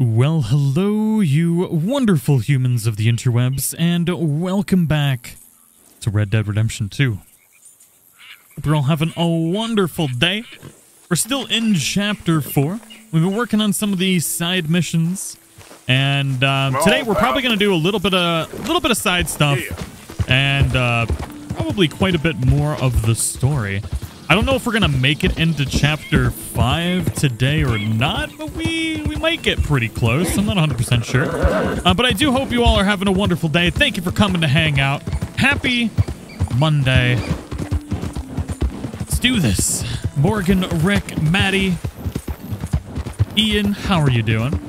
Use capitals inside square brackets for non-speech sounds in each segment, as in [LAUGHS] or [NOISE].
Well, hello, you wonderful humans of the interwebs, and welcome back to Red Dead Redemption 2. Hope you're all having a wonderful day. We're still in Chapter 4. We've been working on some of these side missions, and um, today we're probably going to do a little bit of a little bit of side stuff, and uh, probably quite a bit more of the story. I don't know if we're gonna make it into chapter five today or not, but we we might get pretty close. I'm not 100% sure, uh, but I do hope you all are having a wonderful day. Thank you for coming to hang out. Happy Monday. Let's do this. Morgan, Rick, Maddie, Ian, how are you doing?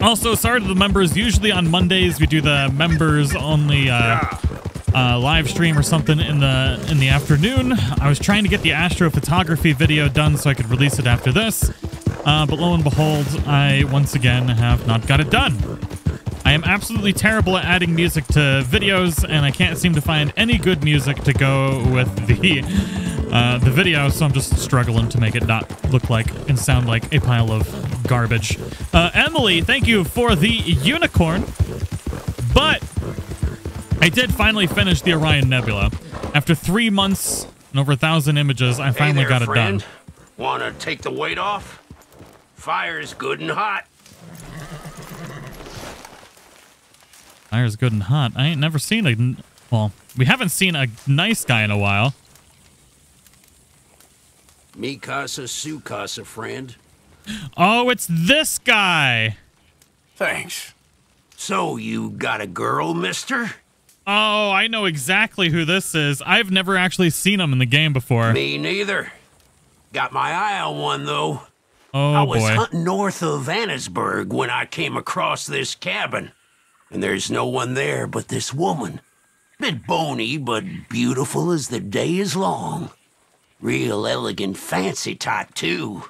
Also, sorry to the members. Usually on Mondays we do the members only. Uh, uh, live stream or something in the in the afternoon. I was trying to get the astrophotography video done so I could release it after this, uh, but lo and behold, I once again have not got it done. I am absolutely terrible at adding music to videos, and I can't seem to find any good music to go with the uh, the video, so I'm just struggling to make it not look like and sound like a pile of garbage. Uh, Emily, thank you for the unicorn, but I did finally finish the Orion Nebula. After three months and over a thousand images, I finally hey there, got it friend. done. Want to take the weight off? Fire's good and hot. Fire's good and hot. I ain't never seen a... Well, we haven't seen a nice guy in a while. Me casa, su casa, friend. Oh, it's this guy! Thanks. So, you got a girl, mister? Oh, I know exactly who this is. I've never actually seen him in the game before. Me neither. Got my eye on one, though. Oh, I was boy. hunting north of Annesburg when I came across this cabin. And there's no one there but this woman. Bit bony, but beautiful as the day is long. Real elegant, fancy type, too.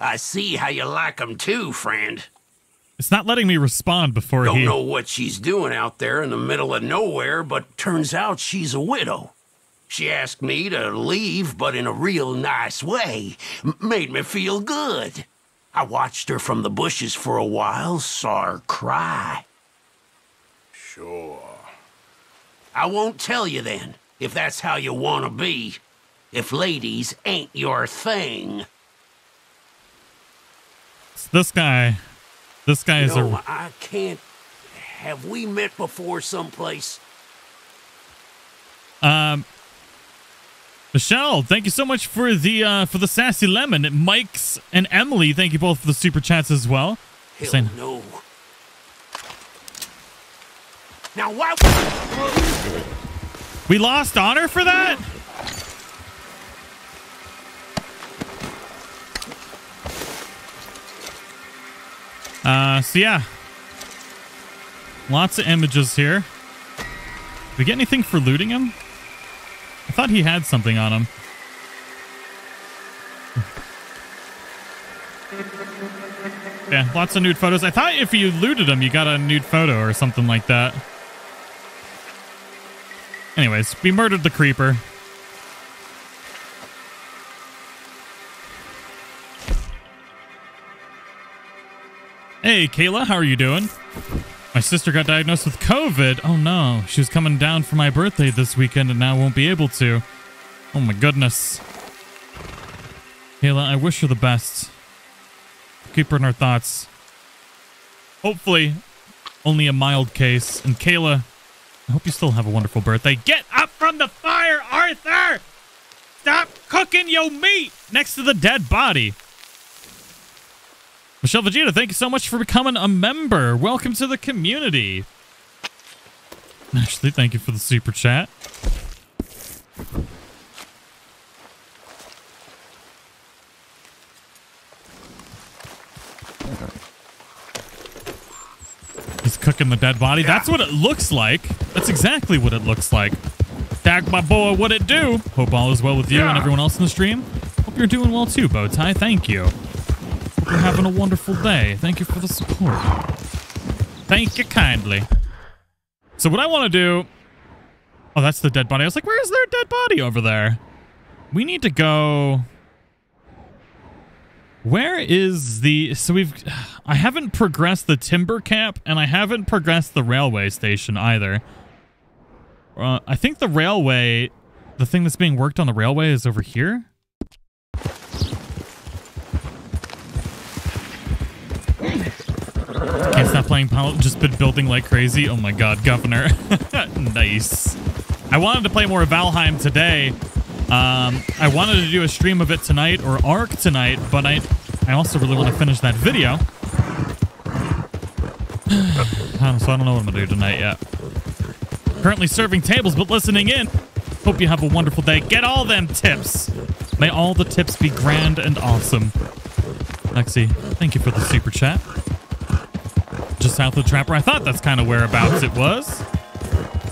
I see how you like 'em too, friend. It's not letting me respond before he Don't know what she's doing out there in the middle of nowhere, but turns out she's a widow. She asked me to leave, but in a real nice way. M- made me feel good. I watched her from the bushes for a while, saw her cry. Sure. I won't tell you then, if that's how you want to be. If ladies ain't your thing. It's this guy. This guy is no, a... I can't. Have we met before someplace? Um... Michelle, thank you so much for the uh, for the sassy lemon. Mike's and Emily, thank you both for the super chats as well. Hell Saying- no. Now why? We lost honor for that? Uh, so yeah. Lots of images here. Did we get anything for looting him? I thought he had something on him. [LAUGHS] Yeah, lots of nude photos. I thought if you looted him, you got a nude photo or something like that. Anyways, we murdered the creeper. Hey, Kayla, how are you doing? My sister got diagnosed with COVID. Oh no, she was coming down for my birthday this weekend and now won't be able to. Oh my goodness. Kayla, I wish her the best. Keep her in our thoughts. Hopefully, only a mild case. And Kayla, I hope you still have a wonderful birthday. Get up from the fire, Arthur! Stop cooking your meat next to the dead body. Michelle Vegeta, thank you so much for becoming a member. Welcome to the community. Actually, thank you for the super chat. He's cooking the dead body. That's what it looks like. That's exactly what it looks like. Tag my boy, what it do? Hope all is well with you and everyone else in the stream. Hope you're doing well too, Bowtie. Thank you. You're having a wonderful day. Thank you for the support. Thank you kindly. So what I want to do... Oh, that's the dead body. I was like, where's their dead body over there? We need to go... Where is the... So we've... I haven't progressed the timber camp, and I haven't progressed the railway station either. Uh, I think the railway... The thing that's being worked on the railway is over here? Can't stop playing just been building like crazy. Oh my god, Governor. [LAUGHS] nice. I wanted to play more Valheim today. Um, I wanted to do a stream of it tonight or Ark tonight, but I I also really want to finish that video. [SIGHS] so I don't know what I'm going to do tonight yet. Currently serving tables, but listening in. Hope you have a wonderful day. Get all them tips. May all the tips be grand and awesome. Lexi, thank you for the super chat. Just south of the Trapper. I thought that's kind of whereabouts it was.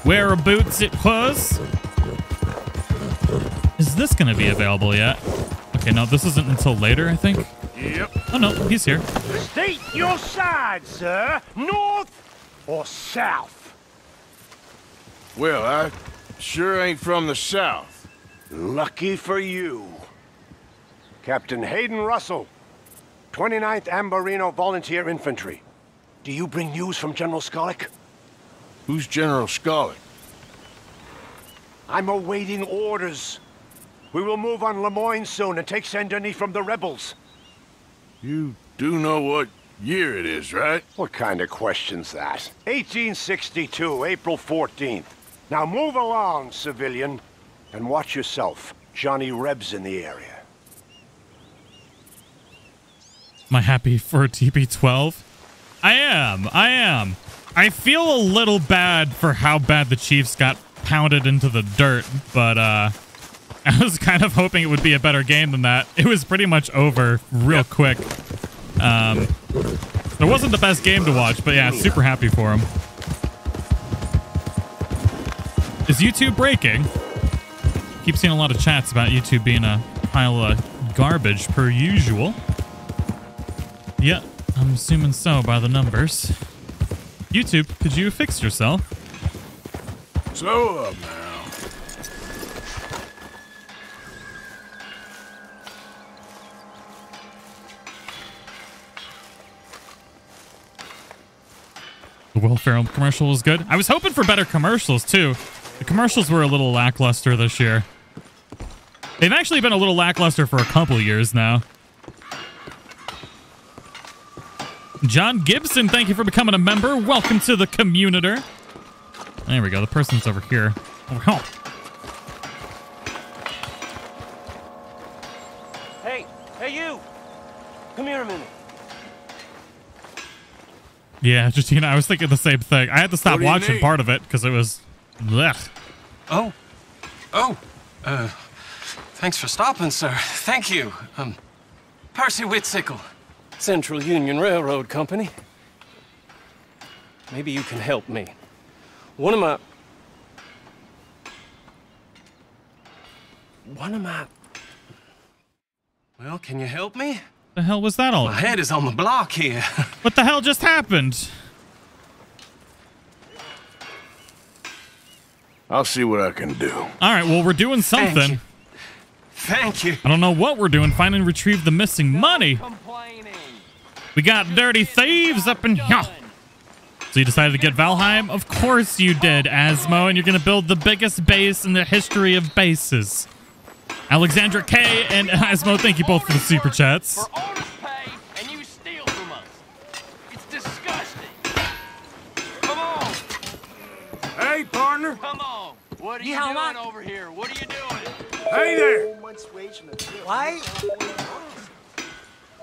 Whereabouts it was. Is this going to be available yet? Okay, no, this isn't until later, I think. Yep. Oh, no, he's here. State your side, sir. North or south? Well, I sure ain't from the south. Lucky for you. Captain Hayden Russell, 29th Ambarino Volunteer Infantry. Do you bring news from General Skollik? Who's General Skollik? I'm awaiting orders. We will move on Lemoyne soon and take Saint Denis from the rebels. You do know what year it is, right? What kind of question's that? 1862, April 14th. Now move along, civilian, and watch yourself. Johnny Reb's in the area. Am I happy for TB12? I am. I am. I feel a little bad for how bad the Chiefs got pounded into the dirt, but uh, [LAUGHS] I was kind of hoping it would be a better game than that. It was pretty much over real quick. Um, it wasn't the best game to watch, but yeah, super happy for him. Is YouTube breaking? Keep seeing a lot of chats about YouTube being a pile of garbage per usual. Yeah, I'm assuming so by the numbers. YouTube, could you fix yourself? Slow up um, now. The Will Ferrell commercial was good. I was hoping for better commercials too. The commercials were a little lackluster this year. They've actually been a little lackluster for a couple years now. John Gibson, thank you for becoming a member. Welcome to the communiter. There we go. The person's over here. Oh, Hey, hey you! Come here a minute. Yeah, [LAUGHS] just you know, I was thinking the same thing. I had to stop What do you watching need? part of it because it was. Blech. Oh. Oh. Uh, thanks for stopping, sir. [LAUGHS] Thank you. Um, Percy Whitsickle, Central Union Railroad Company. Maybe you can help me. One of my... One of my... Well, can you help me? The hell was that all? My head is on the block here. [LAUGHS] What the hell just happened? I'll see what I can do. All right, well, we're doing something. Thank something. you. Thank you. I don't know what we're doing. Find and retrieve the missing money. Complaining. We got dirty thieves up in here. So you decided to get Valheim? Of course you did, Asmo, and you're going to build the biggest base in the history of bases. Alexandra K and Asmo, thank you both for the super chats. For honest pay, and you steal from us. It's disgusting. Come on, Hey, partner! come on. What are you doing over here? What are you doing? Hey there!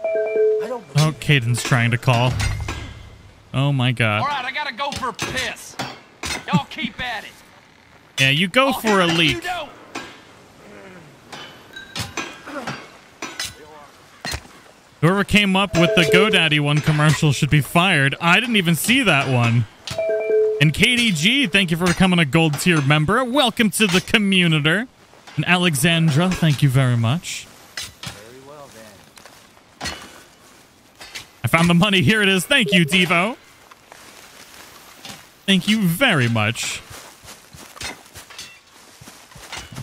Oh, Caden's trying to call. Oh my god. right, I gotta go for a piss. Y'all keep at it. Yeah, you go Oh, for a You leak. Whoever came up with the GoDaddy one commercial should be fired. I didn't even see that one. And KDG, thank you for becoming a gold tier member. Welcome to the communiter. And Alexandra, thank you very much. Found the money. Here it is. Thank you, Devo. Thank you very much.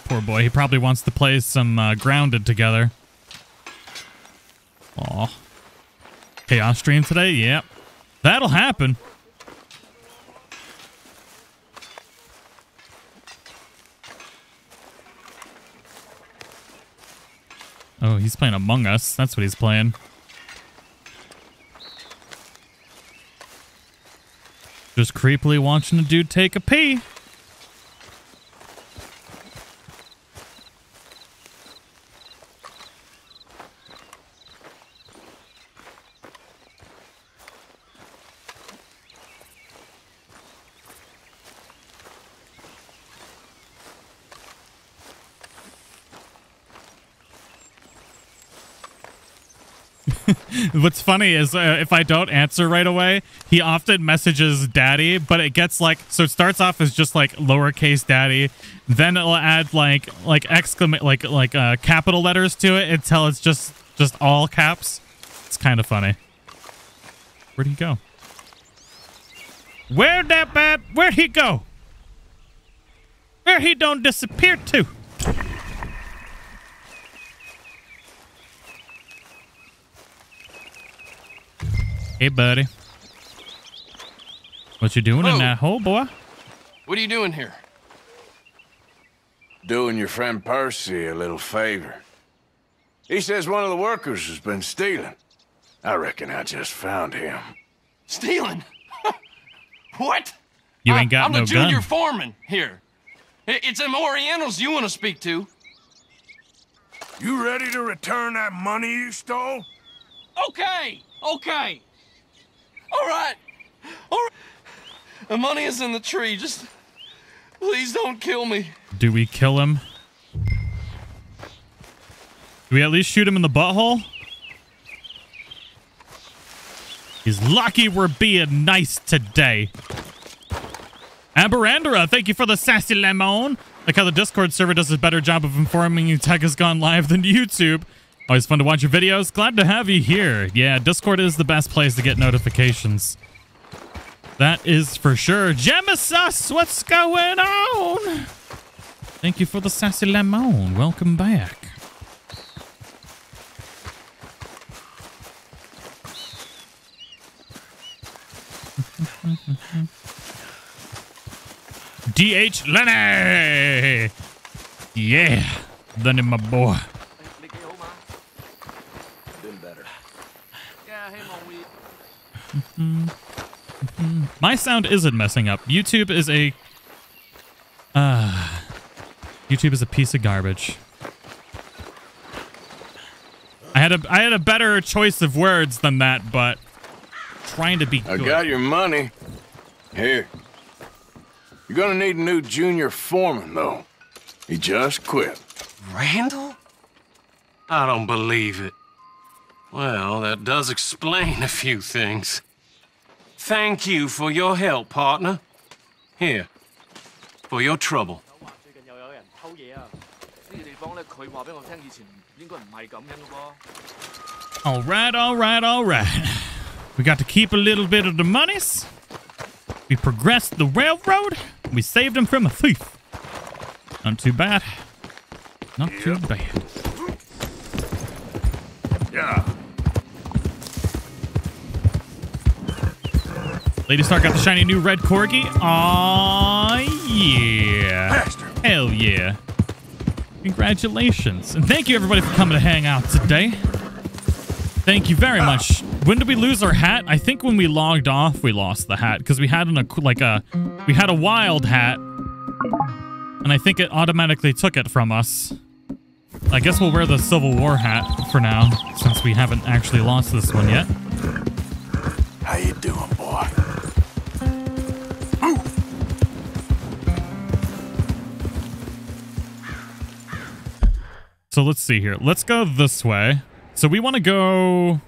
Poor boy. He probably wants to play some uh, Grounded together. Aw. Chaos stream today? Yep. That'll happen. Oh, he's playing Among Us. That's what he's playing. Just creepily watching a dude take a pee. [LAUGHS] What's funny is uh, if I don't answer right away, he often messages daddy, but it gets like so it starts off as just like lowercase daddy, then it'll add like like exclamation like like uh, capital letters to it until it's just just all caps. It's kind of funny. Where'd he go? Where'd that bad? Where'd he go? Where he don't disappear to? Hey, buddy. What you doing in that hole, boy? What are you doing here? Doing your friend Percy a little favor. He says one of the workers has been stealing. I reckon I just found him. Stealing? [LAUGHS] what? You ain't got I'm no the junior gun. foreman here. It's them Orientals you want to speak to. You ready to return that money you stole? Okay, okay. All right, all right. The money is in the tree. Just please don't kill me. Do we kill him? Do we at least shoot him in the butthole? He's lucky we're being nice today. Amberandra, thank you for the sassy lemon. Like how the Discord server does a better job of informing you tech has gone live than [LAUGHS] YouTube. Always fun to watch your videos. Glad to have you here. Yeah, Discord is the best place to get notifications. That is for sure. Gemesis, what's going on? Thank you for the sassy lemon. Welcome back. [LAUGHS] DH Lenny! Yeah, Lenny, my boy. 望會 My sound isn't messing up. YouTube is a uh YouTube is a piece of garbage. I had a I had a better choice of words than that, but trying to be I good. got your money. Here. You're gonna need a new junior foreman, though. He just quit. Randall? I don't believe it. Well, that does explain a few things. Thank you for your help, partner. Here, for your trouble. All right, all right, all right. We got to keep a little bit of the monies. We progressed the railroad. We saved him from a thief. Not too bad. Not too bad. Yeah. Lady Star got the shiny new red corgi. Aw, yeah. Hell yeah. Congratulations. And thank you, everybody, for coming to hang out today. Thank you very much. When did we lose our hat? I think when we logged off, we lost the hat because we had an, a like a we had a wild hat, and I think it automatically took it from us. I guess we'll wear the Civil War hat for now, since we haven't actually lost this one yet. How you doing, So let's see here. Let's go this way. So we want to go.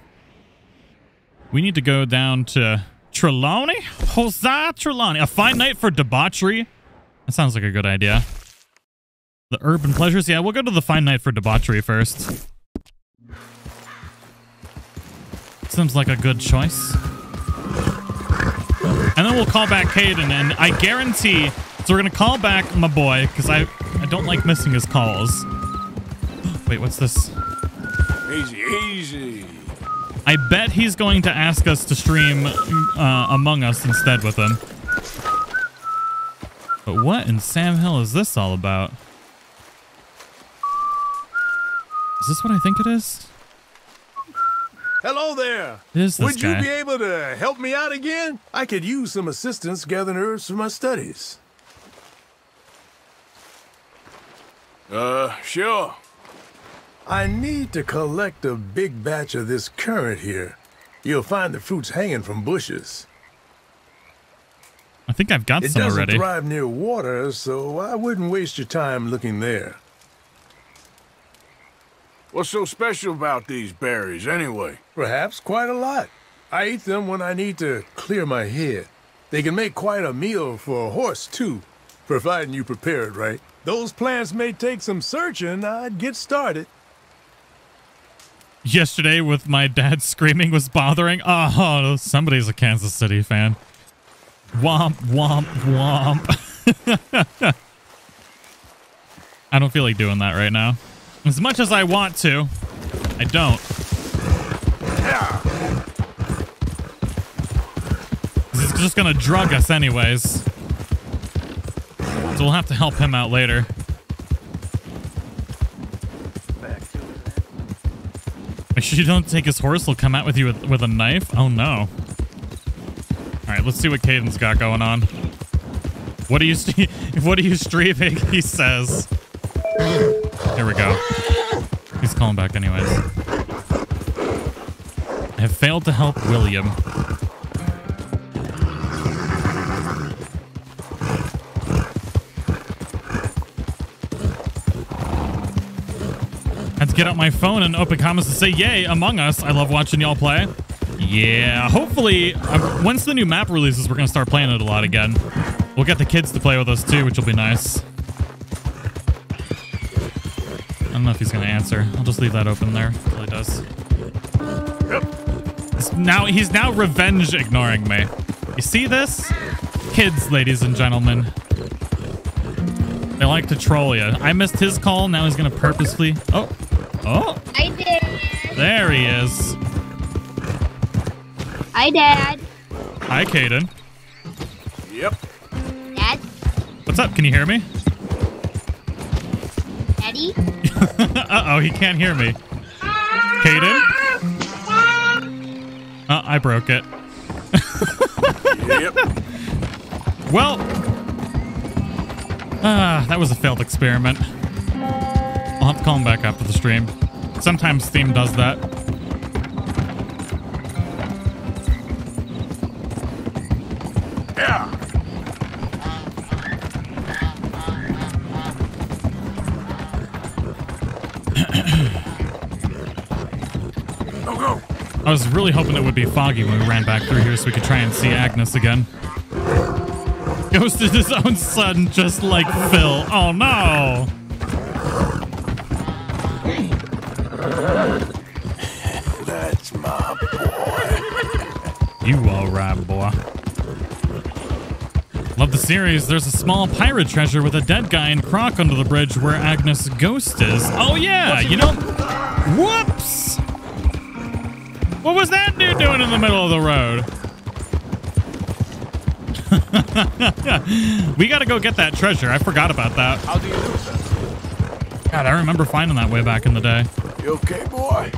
We need to go down to Trelawney? Hosea Trelawney. A fine night for debauchery. That sounds like a good idea. The urban pleasures. Yeah, we'll go to the fine night for debauchery first. Seems like a good choice. And then we'll call back Caden, and I guarantee. So we're gonna call back my boy because I I don't like missing his calls. Wait, what's this? Easy, easy. I bet he's going to ask us to stream uh, Among Us instead with him. But what in Sam Hill is this all about? Is this what I think it is? Hello there. It is this Would guy. you be able to help me out again? I could use some assistance gathering herbs for my studies. Uh, sure. I need to collect a big batch of this currant here. You'll find the fruits hanging from bushes. I think I've got It some doesn't already. thrive near water, so I wouldn't waste your time looking there. What's so special about these berries, anyway? Perhaps quite a lot. I eat them when I need to clear my head. They can make quite a meal for a horse, too, providing you prepare it right. Those plants may take some searching. I'd get started. Yesterday, with my dad [LAUGHS] screaming, was bothering. Oh, somebody's a Kansas City fan. Womp, womp, womp. [LAUGHS] I don't feel like doing that right now. As much as I want to, I don't. 'Cause He's just gonna drug us anyways. So we'll have to help him out later. Sure you don't take his horse. He'll come out with you with, with a knife. Oh no. All right, let's see what Caden's got going on. What are you [LAUGHS] What are you streaming? He says. Here we go. He's calling back anyways. I have failed to help William. To get out my phone and open comments to say, "Yay, Among Us! I love watching y'all play." Yeah, hopefully, uh, once the new map releases, we're gonna start playing it a lot again. We'll get the kids to play with us too, which will be nice. I don't know if he's gonna answer. I'll just leave that open there until he does. Now he's now revenge ignoring me. You see this? Kids, ladies and gentlemen. They like to troll you. I missed his call. Now he's gonna purposely. Oh, oh, Hi, Dad. there he is. Hi, Dad. Hi, Caden. Yep. Dad? What's up? Can you hear me? Daddy? [LAUGHS] Uh oh, he can't hear me. Caden? Uh, I broke it. Yep. [LAUGHS] Well, ah, that was a failed experiment. I'll have to call him back after the stream. Sometimes Steam does that. yeah. go, go. I was really hoping it would be foggy when we ran back through here so we could try and see Agnes again. Ghosted his own son just like Phil. Oh no! That's my boy. You alright, boy. Love the series. There's a small pirate treasure with a dead guy and Croc under the bridge where Agnes' ghost is. Oh yeah, you know. Whoops! What was that dude doing in the middle of the road? [LAUGHS] we gotta go get that treasure. I forgot about that. How do you do, sir? God, I remember finding that way back in the day. You okay, boy?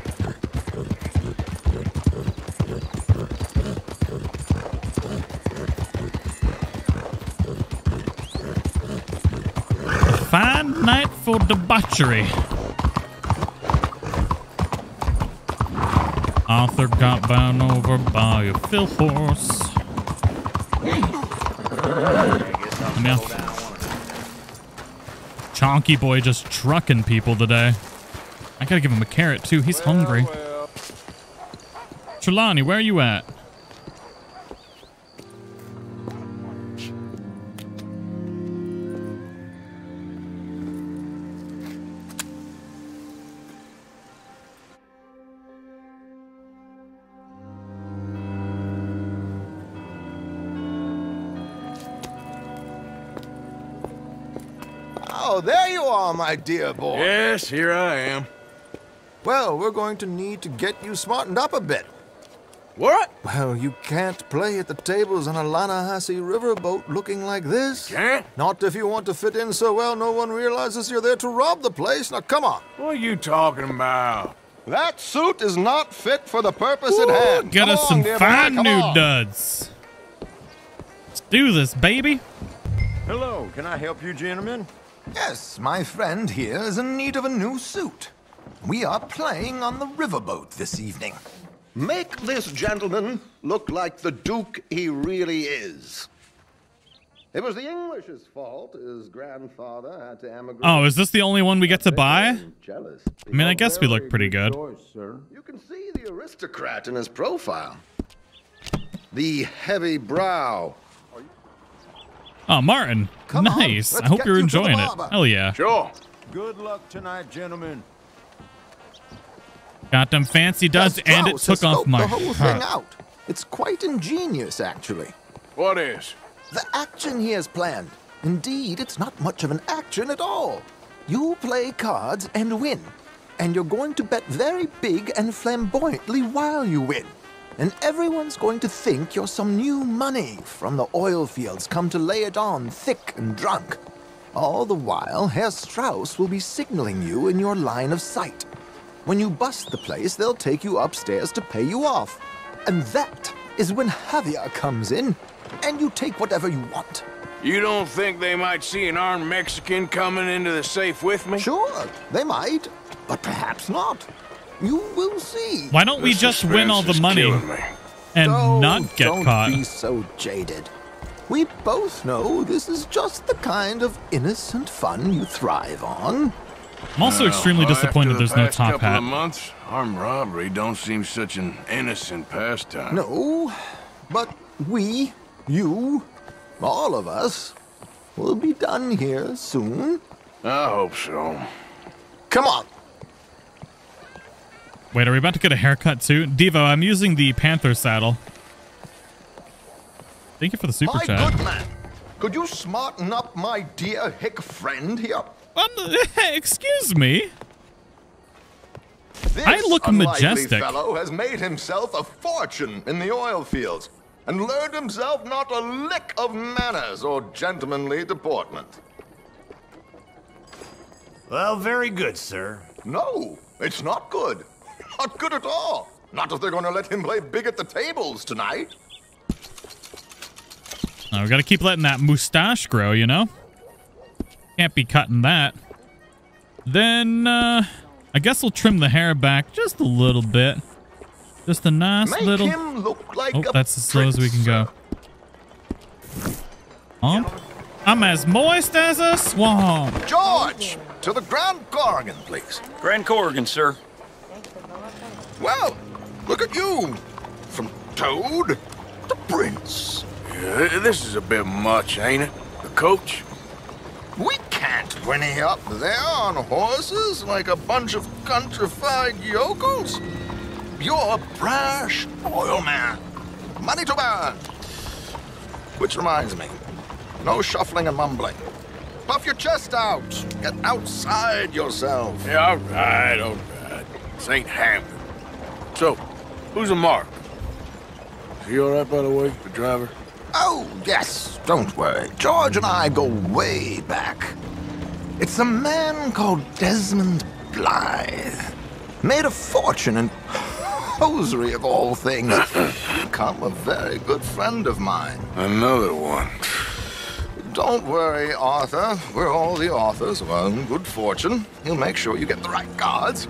Fine night for debauchery. Arthur got run over by a filth horse. Yeah. Chonky boy just trucking people today. I gotta give him a carrot too. He's hungry. Trelawney, where are you at? Oh, there you are, my dear boy. Yes, here I am. Well, we're going to need to get you smartened up a bit. What? Well, you can't play at the tables on a Lannahechee riverboat looking like this. Can't? Not if you want to fit in so well no one realizes you're there to rob the place. Now, come on. What are you talking about? That suit is not fit for the purpose at hand. Get Come us on, some fine new on. duds. Let's do this, baby. Hello, can I help you, gentlemen? Yes, my friend here is in need of a new suit. We are playing on the riverboat this evening. Make this gentleman look like the Duke he really is. It was the English's fault his grandfather had to emigrate. Oh, is this the only one we get to buy? Jealous. I mean, I guess we look pretty good. You can see the aristocrat in his profile. The heavy brow. Oh, Martin. Come nice. let's I hope you're you enjoying it. barber. Hell yeah. Sure. Good luck tonight, gentlemen. Got them fancy duds, Just and it Strauss has took off scoped my the whole thing out. It's quite ingenious, actually. What is? The action he has planned. Indeed, it's not much of an action at all. You play cards and win. And you're going to bet very big and flamboyantly while you win. And everyone's going to think you're some new money from the oil fields come to lay it on thick and drunk. All the while, Herr Strauss will be signaling you in your line of sight. When you bust the place, they'll take you upstairs to pay you off. And that is when Javier comes in, and you take whatever you want. You don't think they might see an armed Mexican coming into the safe with me? Sure, they might, but perhaps not. You will see. Why don't we just win all the money and Oh, not get don't caught? be so jaded. We both know this is just the kind of innocent fun you thrive on. I'm also extremely disappointed after the there's no top hat. Of months, armed robbery don't seem such an innocent pastime. No, but we, you, all of us, will be done here soon. I hope so. Come on. Wait, are we about to get a haircut too? Devo, I'm using the Panther saddle. Thank you for the super my chat. good man, could you smarten up my dear hick friend here? Um, [LAUGHS] excuse me. This I look unlikely majestic. fellow has made himself a fortune in the oil fields and learned himself not a lick of manners or gentlemanly deportment. Well, very good, sir. No, it's not good. Not good at all. Not if they're going to let him play big at the tables tonight. Oh, we gotta keep letting that mustache grow, you know? Can't be cutting that. Then, uh, I guess we'll trim the hair back just a little bit. Just a nice Make little... him look like Oh, a that's as slow as we can go. Um, I'm as moist as a swamp. George, to the Grand Korrigan, please. Grand Korrigan, sir. Well, look at you. From Toad to Prince. Yeah, this is a bit much, ain't it? The coach? We can't whinny up there on horses like a bunch of countrified yokels. You're a brash oil man. Money to burn. Which reminds me, no shuffling and mumbling. Puff your chest out. Get outside yourself. Yeah, all right, all right. St. Hampton. So, who's a mark? Is he all right, by the way, the driver? Oh, yes, don't worry. George and I go way back. It's a man called Desmond Blythe. Made a fortune in [LAUGHS] hosiery of all things. [CLEARS THROAT] Become a very good friend of mine. Another one. Don't worry, Arthur. We're all the authors of our own good fortune. He'll make sure you get the right cards.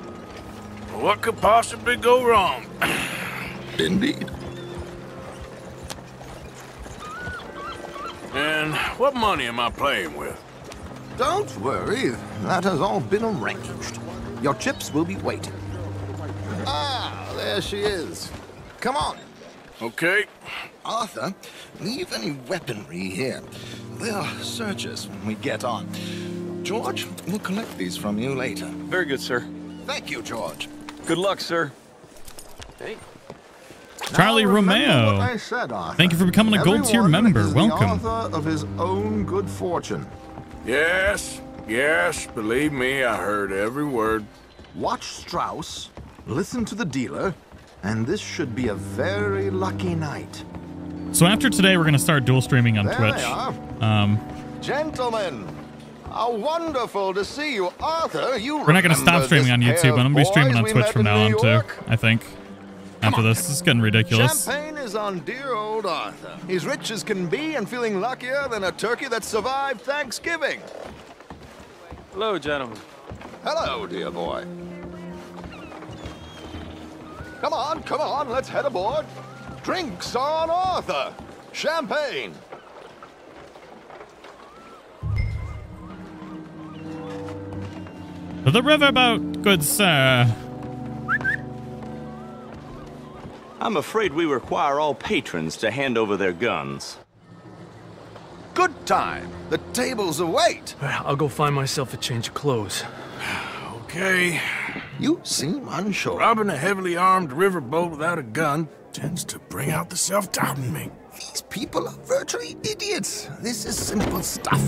What could possibly go wrong? [CLEARS THROAT] Indeed. And what money am I playing with? Don't worry. That has all been arranged. Your chips will be waiting. Ah, there she is. Come on. Okay. Arthur, leave any weaponry here. They'll search us when we get on. George, we'll collect these from you later. Very good, sir. Thank you, George. Good luck, sir. Hey. Charlie Romeo. what I said, Thank you for becoming a gold tier member. is Welcome. The author of his own good fortune. Yes, yes, believe me, I heard every word. watch Strauss, listen to the dealer, and this should be a very lucky night. So after today, we're going to start dual streaming on There Twitch. they are. Um, Gentlemen, how wonderful to see you, Arthur. You we're not going to stop streaming on YouTube, of but I'm going to be streaming on Twitch from now on too. I think. After this, this is getting ridiculous. Champagne is on dear old Arthur. He's rich as can be and feeling luckier than a turkey that survived Thanksgiving. Hello, gentlemen. Hello, dear boy. Come on, come on, let's head aboard. Drinks on Arthur. Champagne. To the riverboat, good sir. I'm afraid we require all patrons to hand over their guns. Good time. The tables await. I'll go find myself a change of clothes. [SIGHS] Okay. You seem unsure. Robbing a heavily armed riverboat without a gun tends to bring out the self-doubt in me. These people are virtually idiots. This is simple stuff.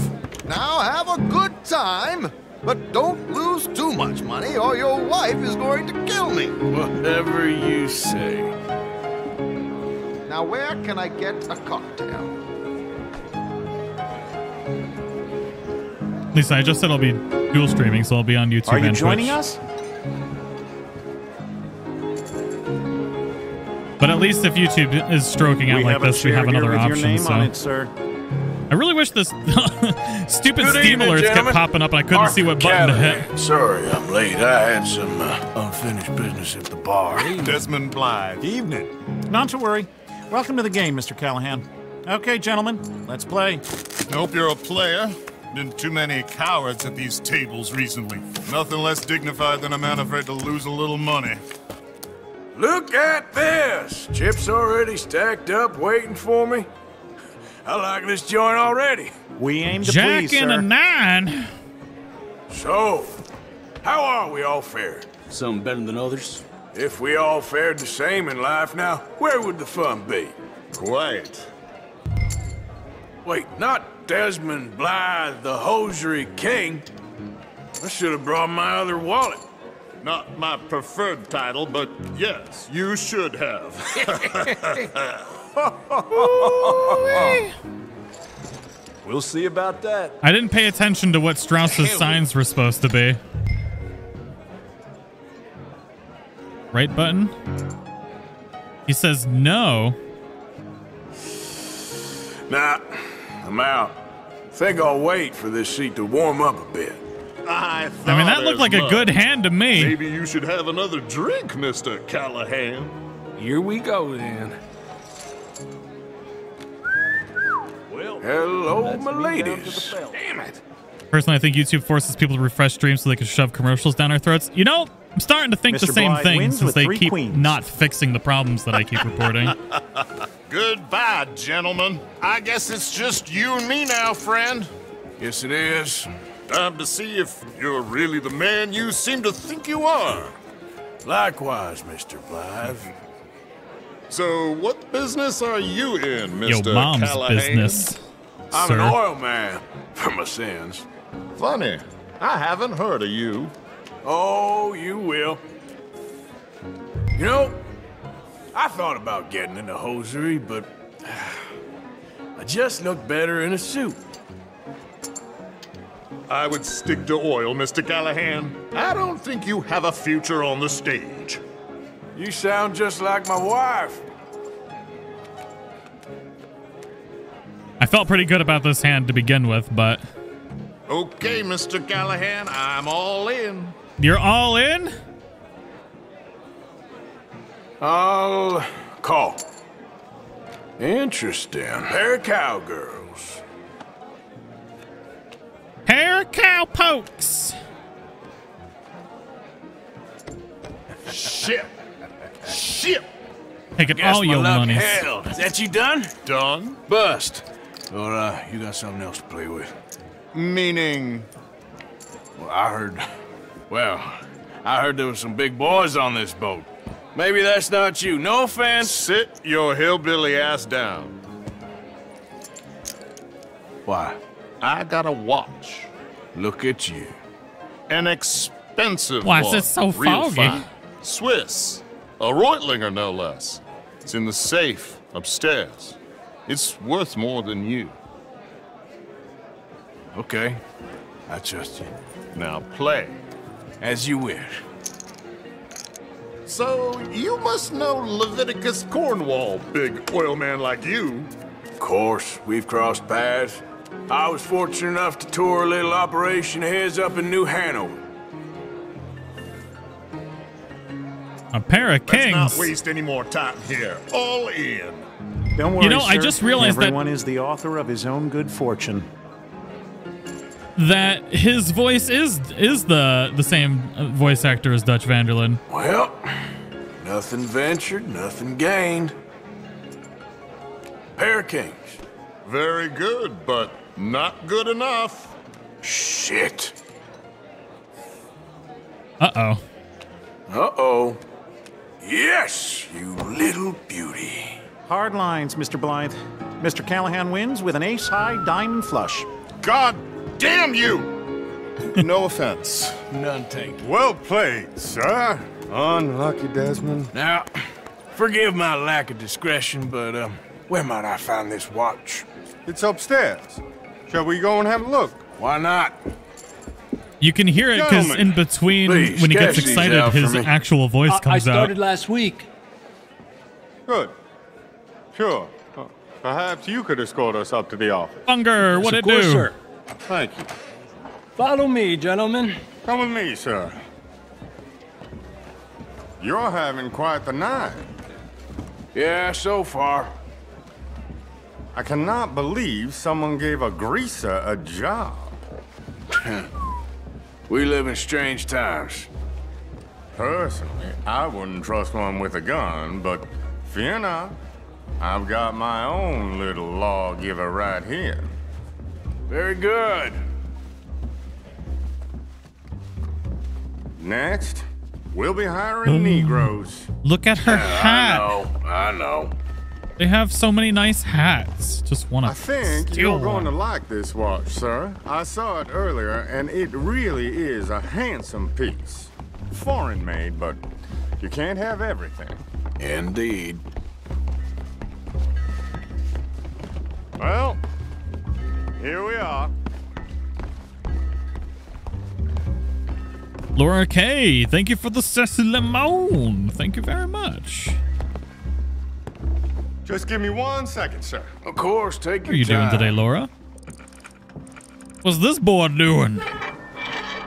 Now have a good time, but don't lose too much money or your wife is going to kill me. Whatever you say. Now where can I get a cocktail? Lisa, I just said I'll be dual streaming, so I'll be on YouTube Are you and joining Twitch. us? But at least if YouTube is stroking out we like this, we have another with option. your name so. on it, sir. I really wish this [LAUGHS] stupid Good Steam evening, alerts kept popping up and I couldn't see what button to hit. Sorry I'm late. I had some uh, unfinished business at the bar. Desmond Blythe. Evening. Not to worry. Welcome to the game, Mr. Callahan. Okay, gentlemen, let's play. I Hope you're a player. Been too many cowards at these tables recently. Nothing less dignified than a man afraid to lose a little money. Look at this! Chips already stacked up waiting for me. I like this joint already. We aim to Jack please, in sir. a nine. So, how are we all fared? Some better than others. If we all fared the same in life now, where would the fun be? Quiet. Wait, not Desmond Blythe, the hosiery king. I should have brought my other wallet. Not my preferred title, but yes, you should have. [LAUGHS] we'll see about that. I didn't pay attention to what Strauss's signs were supposed to be. Right button? He says no. Nah, I'm out. Think I'll wait for this seat to warm up a bit. I, I mean, that looked like a good hand to me. Maybe you should have another drink, Mr. Callahan. Here we go then. Well, Hello, my ladies. Damn it. Personally, I think YouTube forces people to refresh streams so they can shove commercials down our throats. You know, I'm starting to think the same Blythe thing since they keep queens. not fixing the problems that I keep reporting. [LAUGHS] Goodbye, gentlemen. I guess it's just you and me now, friend. Yes, it is. Time to see if you're really the man you seem to think you are. Likewise, Mr. Blythe. So, what business are you in, Yo, Your mom's Callahan? business. I'm sir. an oil man, for my sins. Funny. I haven't heard of you. Oh, you will. You know, I thought about getting into hosiery, but [SIGHS] I just look better in a suit. I would stick to oil, Mr. Callahan. I don't think you have a future on the stage. You sound just like my wife. I felt pretty good about this hand to begin with, but Okay, Mr. Callahan, I'm all in. You're all in? I'll call. Interesting. Pair of cowgirls. Hair cow pokes. Ship. Shit. Taking Guess all my your luck monies. held. Is that you done? Done? Bust. Or uh, you got something else to play with? Meaning. Well, I heard. Well, I heard there was some big boys on this boat. Maybe that's not you. No offense. Sit your hillbilly ass down. Why? I got a watch. Look at you. An expensive watch. Why is it so Real foggy? fine. Swiss. A Reutlinger, no less. It's in the safe upstairs. It's worth more than you. Okay. I trust you. Now play. As you wish. So, you must know Leviticus Cornwall, big oil man like you. Of course, we've crossed paths. I was fortunate enough to tour a little operation Heads up in New Hanover. A pair of kings. Let's kings. not waste any more time here. All in. Don't worry, You know, I just realized that- Everyone is the author of his own good fortune. That his voice is is the the same voice actor as Dutch van der Linde. Well, nothing ventured, nothing gained. Pair kings. Very good, but not good enough. Shit. Uh oh. Uh-oh. Yes, you little beauty. Hard lines, Mr. Blythe. Mr. Callahan wins with an ace-high diamond flush. God damn you! no offense. None taken. Well played, sir. Unlucky, Desmond. Now, forgive my lack of discretion, but um, where might I find this watch? It's upstairs. Shall we go and have a look? Why not? You can hear it because in between please, when he gets excited, his actual voice I, I comes started out. last week. Good. Sure. Perhaps you could escort us up to the office. Bunger, what of it do? sir. Thank you. Follow me, gentlemen. Come with me, sir. You're having quite the night. Yeah, so far. I cannot believe someone gave a greaser a job. [LAUGHS] We live in strange times. Personally, I wouldn't trust one with a gun, but fear not. I've got my own little lawgiver right here. Very good. Next, we'll be hiring hmm. Negroes. Look at her I hat. know, I know. They have so many nice hats. Just want to I think steal you're going one. to like this watch, sir. I saw it earlier, and it really is a handsome piece. Foreign made, but you can't have everything. Indeed. Well, here we are. Laura K, thank you for the Ceci Lemon. Thank you very much. Just give me one second, sir. Of course, take How are you doing today, Laura? What's this boy doing?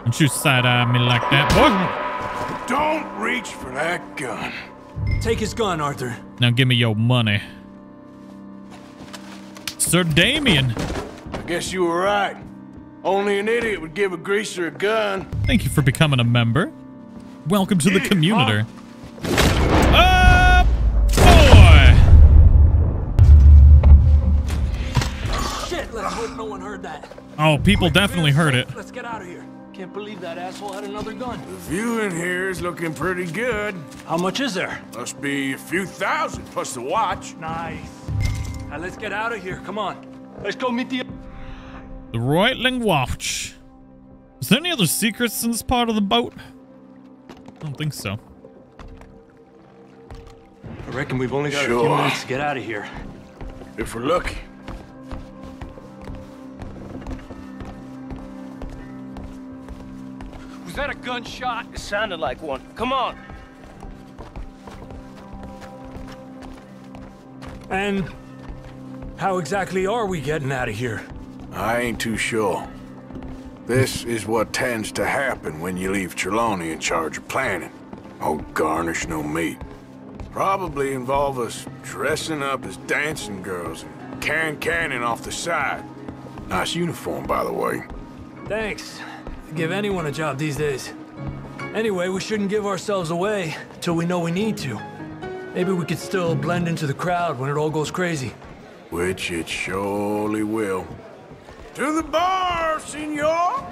Don't you side-eye me like that, boy. Don't reach for that gun. Take his gun, Arthur. Now give me your money. Sir Damien, I guess you were right. Only an idiot would give a greaser a gun. thank you for becoming a member. Welcome to the community. Up, ah, boy! Shit, let's hope no one heard that. Oh, people definitely heard it. Let's get out of here. Can't believe that asshole had another gun. The view in here is looking pretty good. How much is there? Must be a few thousand plus the watch. Nice. Now let's get out of here. Come on. Let's go meet the. The Reutling Watch. Is there any other secrets in this part of the boat? I don't think so. I reckon we've only got a few minutes to get out of here. If we're lucky. Was that a gunshot? It sounded like one. Come on. And how exactly are we getting out of here? I ain't too sure. This is what tends to happen when you leave Trelawney in charge of planning. Oh, garnish no meat. Probably involve us dressing up as dancing girls and carrying cannon off the side. Nice uniform, by the way. Thanks. Give anyone a job these days. Anyway, we shouldn't give ourselves away till we know we need to. Maybe we could still blend into the crowd when it all goes crazy. Which it surely will. To the bar, senor!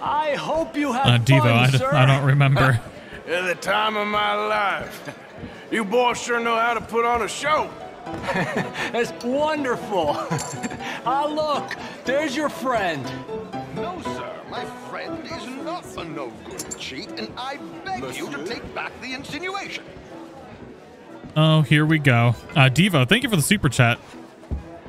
I hope you have Uh, Devo, fun, I, d- sir. I don't remember. [LAUGHS] At the time of my life. You boys sure know how to put on a show. [LAUGHS] That's wonderful. [LAUGHS] ah, look, there's your friend. No, sir, my friend is not a no good cheat, and I beg you to take back the insinuation. Oh, here we go. Uh, Devo, thank you for the super chat.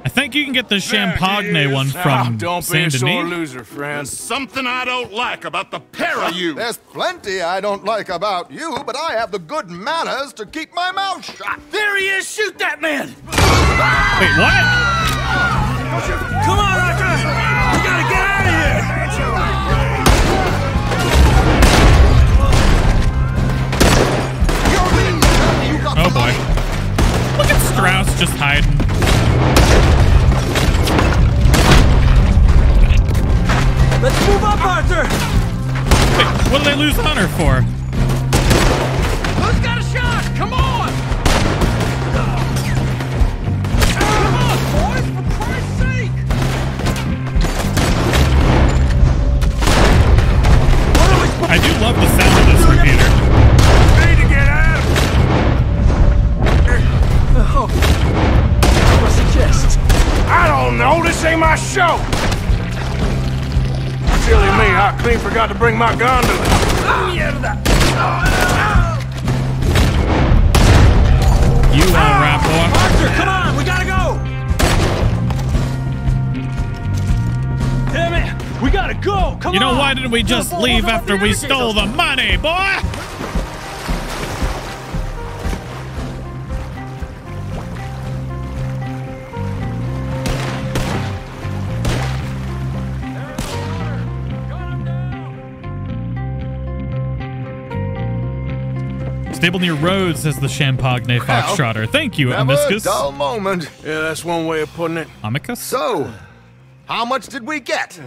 I think you can get the Champagne one from don't Saint be a sore loser, friend. There's something I don't like about the pair of you. There's plenty I don't like about you, but I have the good manners to keep my mouth shut. There he is! Shoot that man! Wait, what? Come on, just hiding. Let's move up, Arthur! Wait, what did they lose honor for? I don't know. This ain't my show. Silly me. I clean forgot to bring my gun to it. You all right, ah, boy? Arthur, come on! We gotta go! Damn it! We gotta go! Come on! You know why didn't we just leave after we stole the money, boy? Stable near roads, says the Champagne Foxtrotter. Thank you, Never a Amicus. dull moment. Yeah, that's one way of putting it. Amicus? So, how much did we get?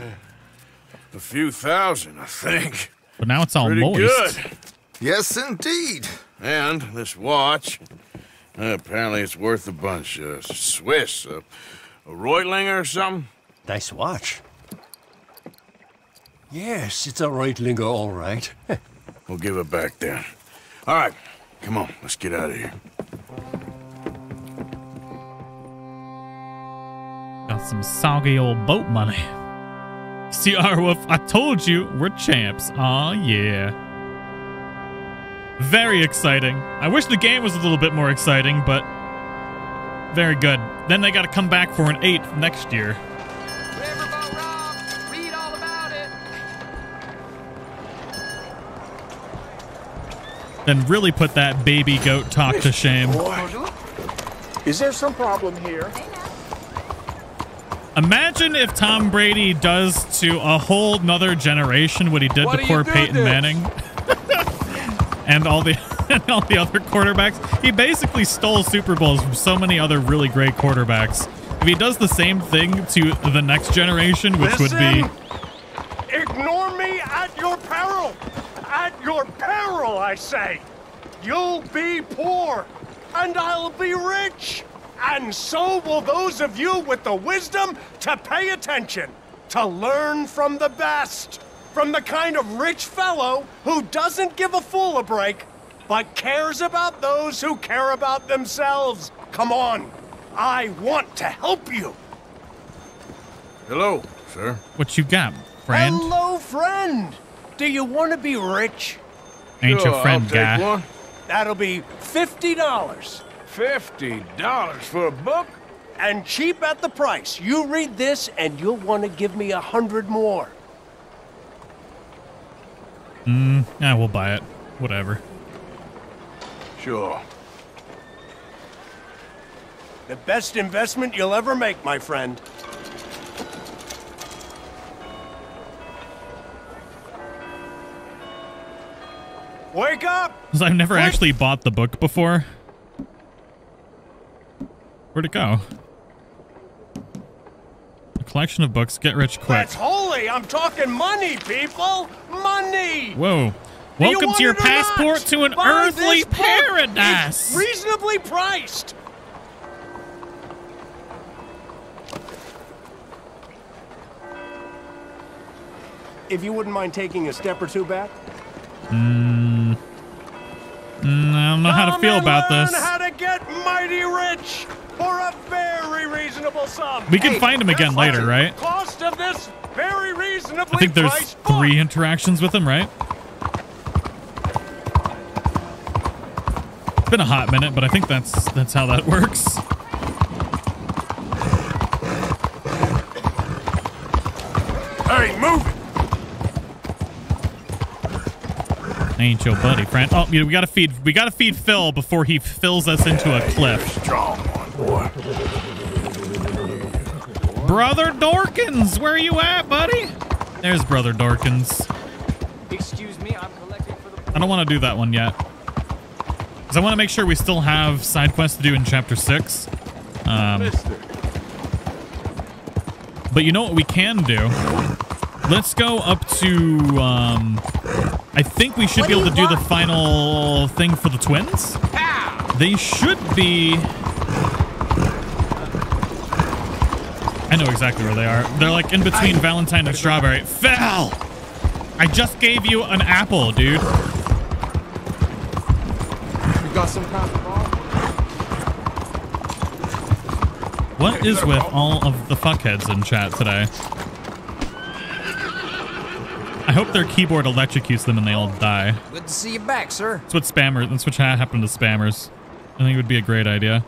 A few thousand, I think. But now it's all Pretty moist. good. Yes, indeed. And this watch, uh, apparently it's worth a bunch. Uh, Swiss, uh, a Reutlinger or something. Nice watch. Yes, it's a Reutlinger, all right. [LAUGHS] We'll give it back then. All right, come on, let's get out of here. Got some soggy old boat money. See, Arwolf, I told you we're champs. Aw, yeah. Very exciting. I wish the game was a little bit more exciting, but very good. Then they got to come back for an eighth next year. Then really put that baby goat talk to shame. Is there some problem here? Imagine if Tom Brady does to a whole nother generation what he did What to poor Peyton this? Manning [LAUGHS] and all the [LAUGHS] and all the other quarterbacks. He basically stole Super Bowls from so many other really great quarterbacks. If he does the same thing to the next generation, which would be Ignore me at your peril. At your peril, I say. You'll be poor, and I'll be rich. And so will those of you with the wisdom to pay attention, to learn from the best, from the kind of rich fellow who doesn't give a fool a break, but cares about those who care about themselves. Come on, I want to help you. Hello, sir. what you got, friend. Hello, friend. Do you want to be rich? Ain't Sure, your friend I'll take guy. one. That'll be fifty dollars. Fifty dollars for a book? And cheap at the price. You read this and you'll want to give me a hundred more. Mm, yeah, we'll buy it. Whatever. Sure. The best investment you'll ever make, my friend. Wake up! 'Cause [LAUGHS] I've never actually bought the book before. Where'd it go? A collection of books. Get rich quick. That's holy! I'm talking money, people! Money! Whoa. Do you Welcome want to your it not? passport to an Buy earthly paradise. It's reasonably priced. If you wouldn't mind taking a step or two back. Mm, Mm, I don't know how to feel and about learn this. how to get mighty rich for a very reasonable sum. We can find him again later, right? Cost of this Very reasonably I think there's priced three interactions with him, right? It's been a hot minute, but I think that's that's how that [LAUGHS] works. Hey, move it! I ain't your buddy, friend. Oh, we gotta feed we gotta feed Phil before he fills us into a cliff. Strong one, boy. Brother Dorkins, where are you at, buddy? There's Brother Dorkins. Excuse me, I'm collecting for the. I don't want to do that one yet. Because I want to make sure we still have side quests to do in Chapter 6. Um, but you know what we can do? Let's go up to... Um, I think we should What be able to you do the final thing for the twins. They should be... I know exactly where they are. They're like in between Valentine and Strawberry. Phil! I just gave you an apple, dude. You got some kind of? What is with all of the fuckheads in chat today? I hope their keyboard electrocutes them and they all die. Good to see you back, sir. That's what spammers. That's what happened to spammers. I think it would be a great idea.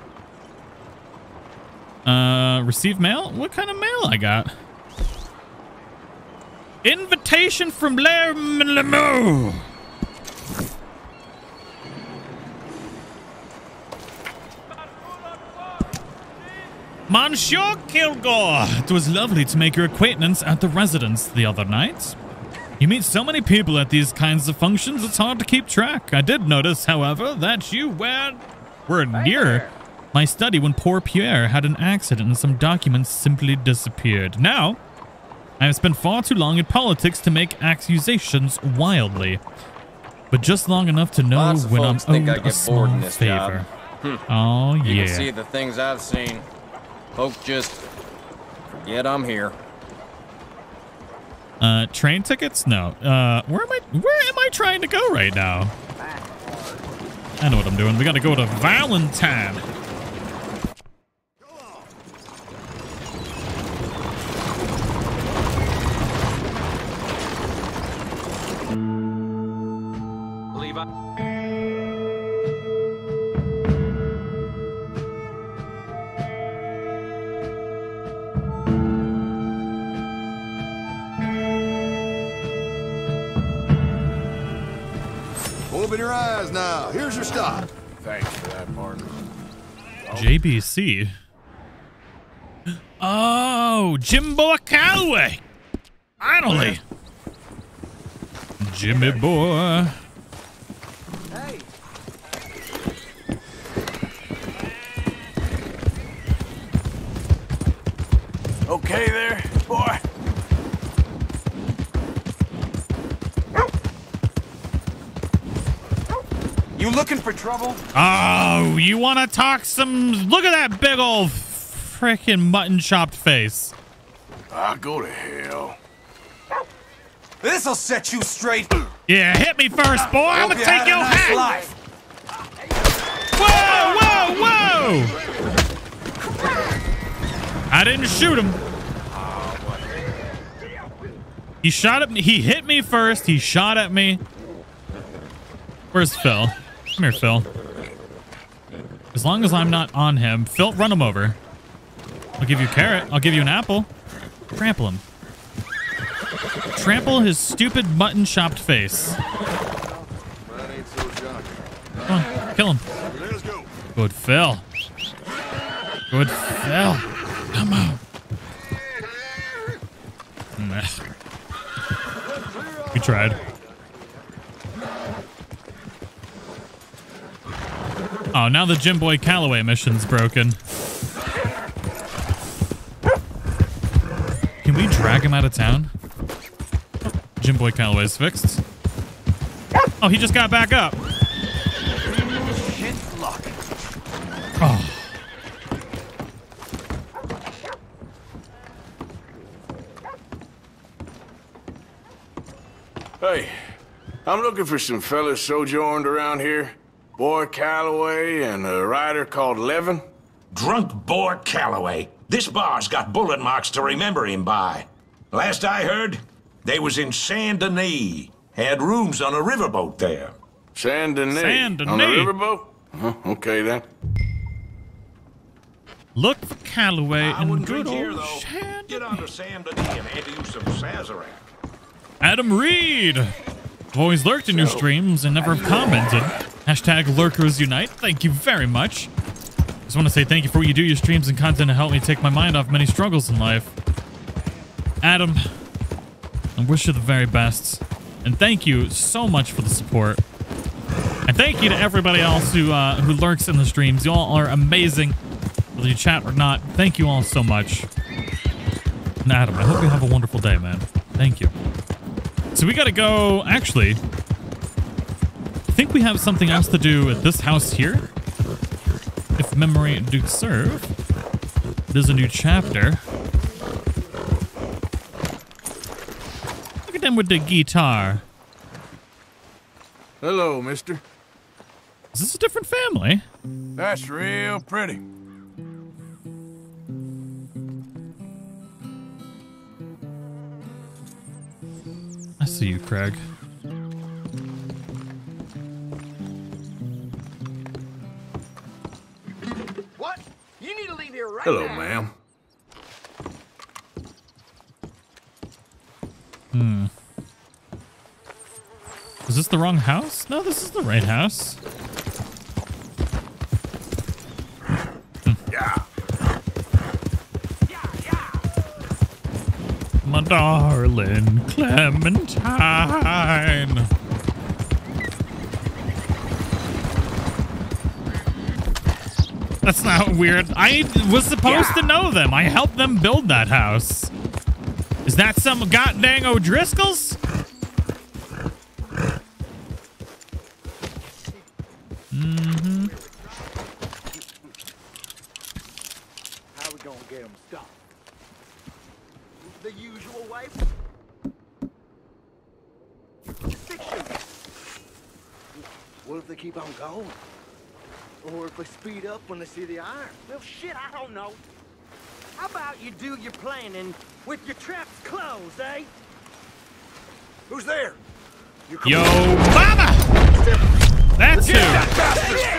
Uh, receive mail? What kind of mail I got? Invitation from Lair Lemieux. Monsieur Kilgore, it was lovely to make your acquaintance at the residence the other night. You meet so many people at these kinds of functions, it's hard to keep track. I did notice, however, that you were, were near my study when poor Pierre had an accident and some documents simply disappeared. Now, I have spent far too long in politics to make accusations wildly, but just long enough to know Lots when I'm folks owed a get small in this favor. Hmm. Oh, You can see the things I've seen. Folk just forget I'm here. Uh, train tickets? No. Uh, where am I? Where am I trying to go right now? I know what I'm doing. We got to go to Valentine. JBC. Oh, Jimbo Calloway. Finally. Oh, Jimmy boy. Looking for trouble? Oh, you want to talk some? Look at that big old freaking mutton chopped face. I'll go to hell. This'll set you straight. Yeah, hit me first, boy. I'm gonna you take had your nice hat. life. Whoa, whoa, whoa! I didn't shoot him. He shot at me. He hit me first. He shot at me. Where's Phil? Come here, Phil. As long as I'm not on him, Phil, run him over. I'll give you a carrot. I'll give you an apple. Trample him. Trample his stupid mutton chopped face. Come on, kill him. Good Phil. Good Phil. Come on. Meh. Hmm. [LAUGHS] We tried. Oh, now the Jim Boy Calloway mission's broken. Can we drag him out of town? Jim Boy Calloway's fixed. Oh, he just got back up. Oh. Hey, I'm looking for some fellas sojourned around here. Boy Calloway and a rider called Levin. Drunk Boar Calloway. This bar's got bullet marks to remember him by. Last I heard, they was in Saint Denis. Had rooms on a riverboat there. Saint Denis. Saint On a riverboat? Huh, okay then. Look for Calloway I and wouldn't good drink here, though. Get on to Saint Denis and hand you some Sazerac. Adam Reed. I've always lurked in your streams and never have commented. Hashtag Lurkers Unite. Thank you very much. Just want to say thank you for what you do, your streams and content to help me take my mind off many struggles in life. Adam, I wish you the very best. And thank you so much for the support. And thank you to everybody else who uh, who lurks in the streams. You all are amazing. Whether you chat or not, thank you all so much. And Adam, I hope you have a wonderful day, man. Thank you. So we gotta go, actually, I think we have something else to do at this house here. If memory do serve. There's a new chapter. Look at them with the guitar. Hello, mister. Is this a different family? That's real pretty. I see you, Craig. What? You need to leave here right Hello, now. ma'am. Hmm. Is this the wrong house? No, this is the right house. Yeah. My darling Clementine. That's not weird. I was supposed to know them. I helped them build that house. Is that some goddamn O'Driscolls? Mm-hmm. How we gonna get them stopped? The usual. Six shooters. What if they keep on going? Or if they speed up when they see the iron? Well, shit, I don't know. How about you do your planning with your traps closed, eh? Who's there? Yo, mama! That's Get who.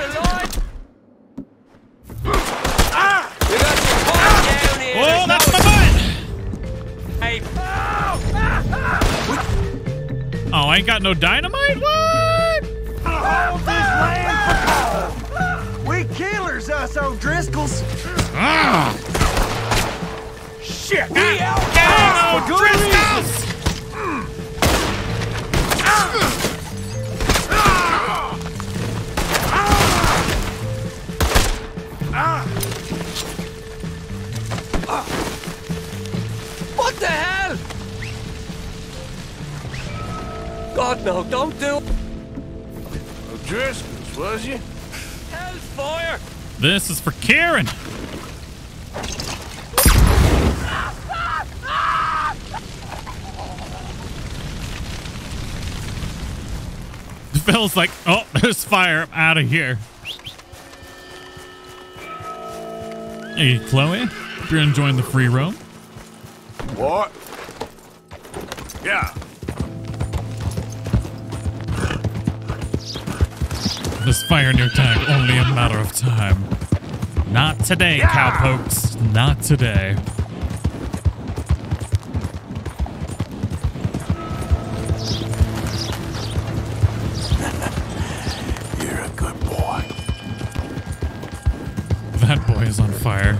I ain't got no dynamite? What? Hold this land for We killers, us O'Driscolls. Ah! Shit! Ah, We out dang O'Driscolls! God, no, don't do it. O'Driscoll's, was you? Hellfire! This is for Kieran. [LAUGHS] Phil's like, oh, [LAUGHS] there's fire. I'm out of here. Hey, Chloe. If you're enjoying the free roam. What? Yeah. This fire in your tank only a matter of time. Not today, cowpokes. Not today. [LAUGHS] You're a good boy. That boy is on fire.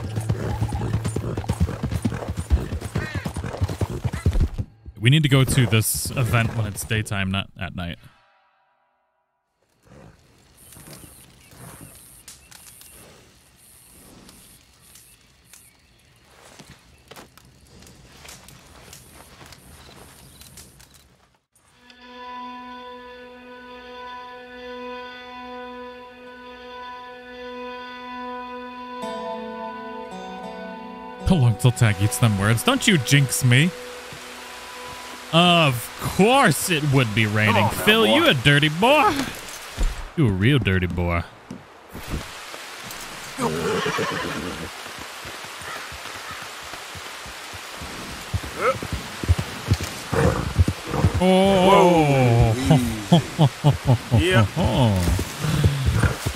We need to go to this event when it's daytime, not at night. Till Tag eats them words? Don't you jinx me. Of course it would be raining. now, Phil, you a dirty boy. You a real dirty boy. Oh. Yep. [LAUGHS]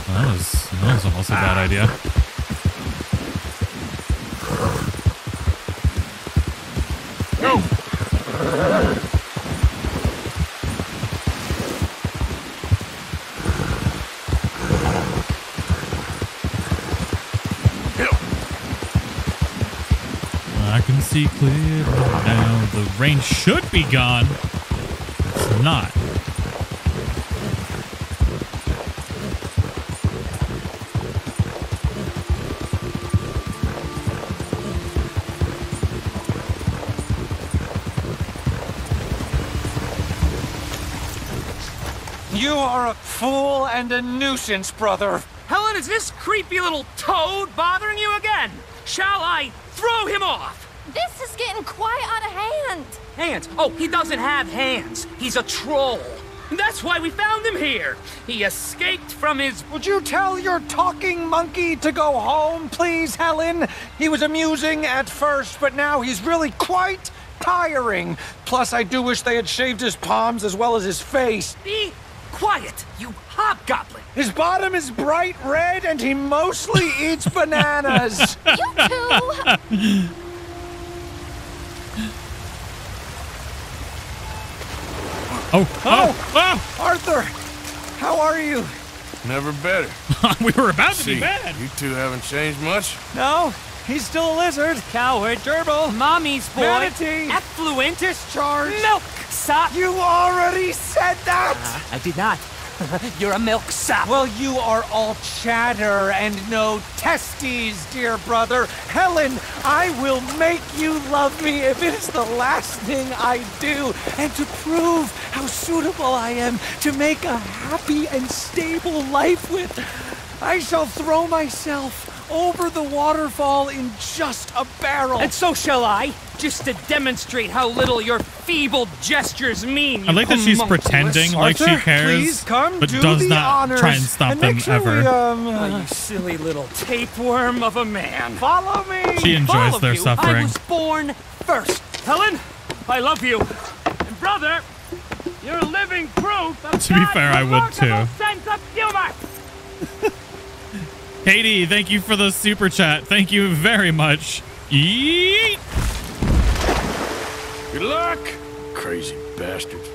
That was that was almost a bad ah. idea. Go. I can see clear now. The rain should be gone. It's not. And a nuisance, brother. Helen, is this creepy little toad bothering you again? Shall I throw him off? This is getting quite out of hand. Hands? Oh, he doesn't have hands. He's a troll. That's why we found him here. He escaped from his. Would you tell your talking monkey to go home, please, Helen? He was amusing at first, but now he's really quite tiring. Plus, I do wish they had shaved his palms as well as his face. Be quiet, you hobgoblin. His bottom is bright red, and he mostly [LAUGHS] eats bananas. You two. Oh oh, oh, oh, oh, Arthur, how are you? Never better. [LAUGHS] we were about to See, be bad. You two haven't changed much. No, he's still a lizard. Coward. Gerbil. Mommy's boy. Manatee. Effluent. Discharge. Milk. Sop. You already said that. Uh, I did not. [LAUGHS] You're a milk sop. Well, you are all chatter and no testes, dear brother. Helen, I will make you love me if it is the last thing I do. And to prove how suitable I am to make a happy and stable life with, I shall throw myself over the waterfall in just a barrel. And so shall I, just to demonstrate how little your feeble gestures mean. I like that she's homunculus. pretending like she cares, come but do does the not honors try and stop and them make sure ever. We, um, Oh, you silly little tapeworm of a man. Follow me. She enjoys All of their you, I was born first. Helen, I love you. And brother, you're living proof of To be fair, I would too. sense of humor. [LAUGHS] Katie, thank you for the super chat. Thank you very much. Yeet. Good luck, crazy bastards.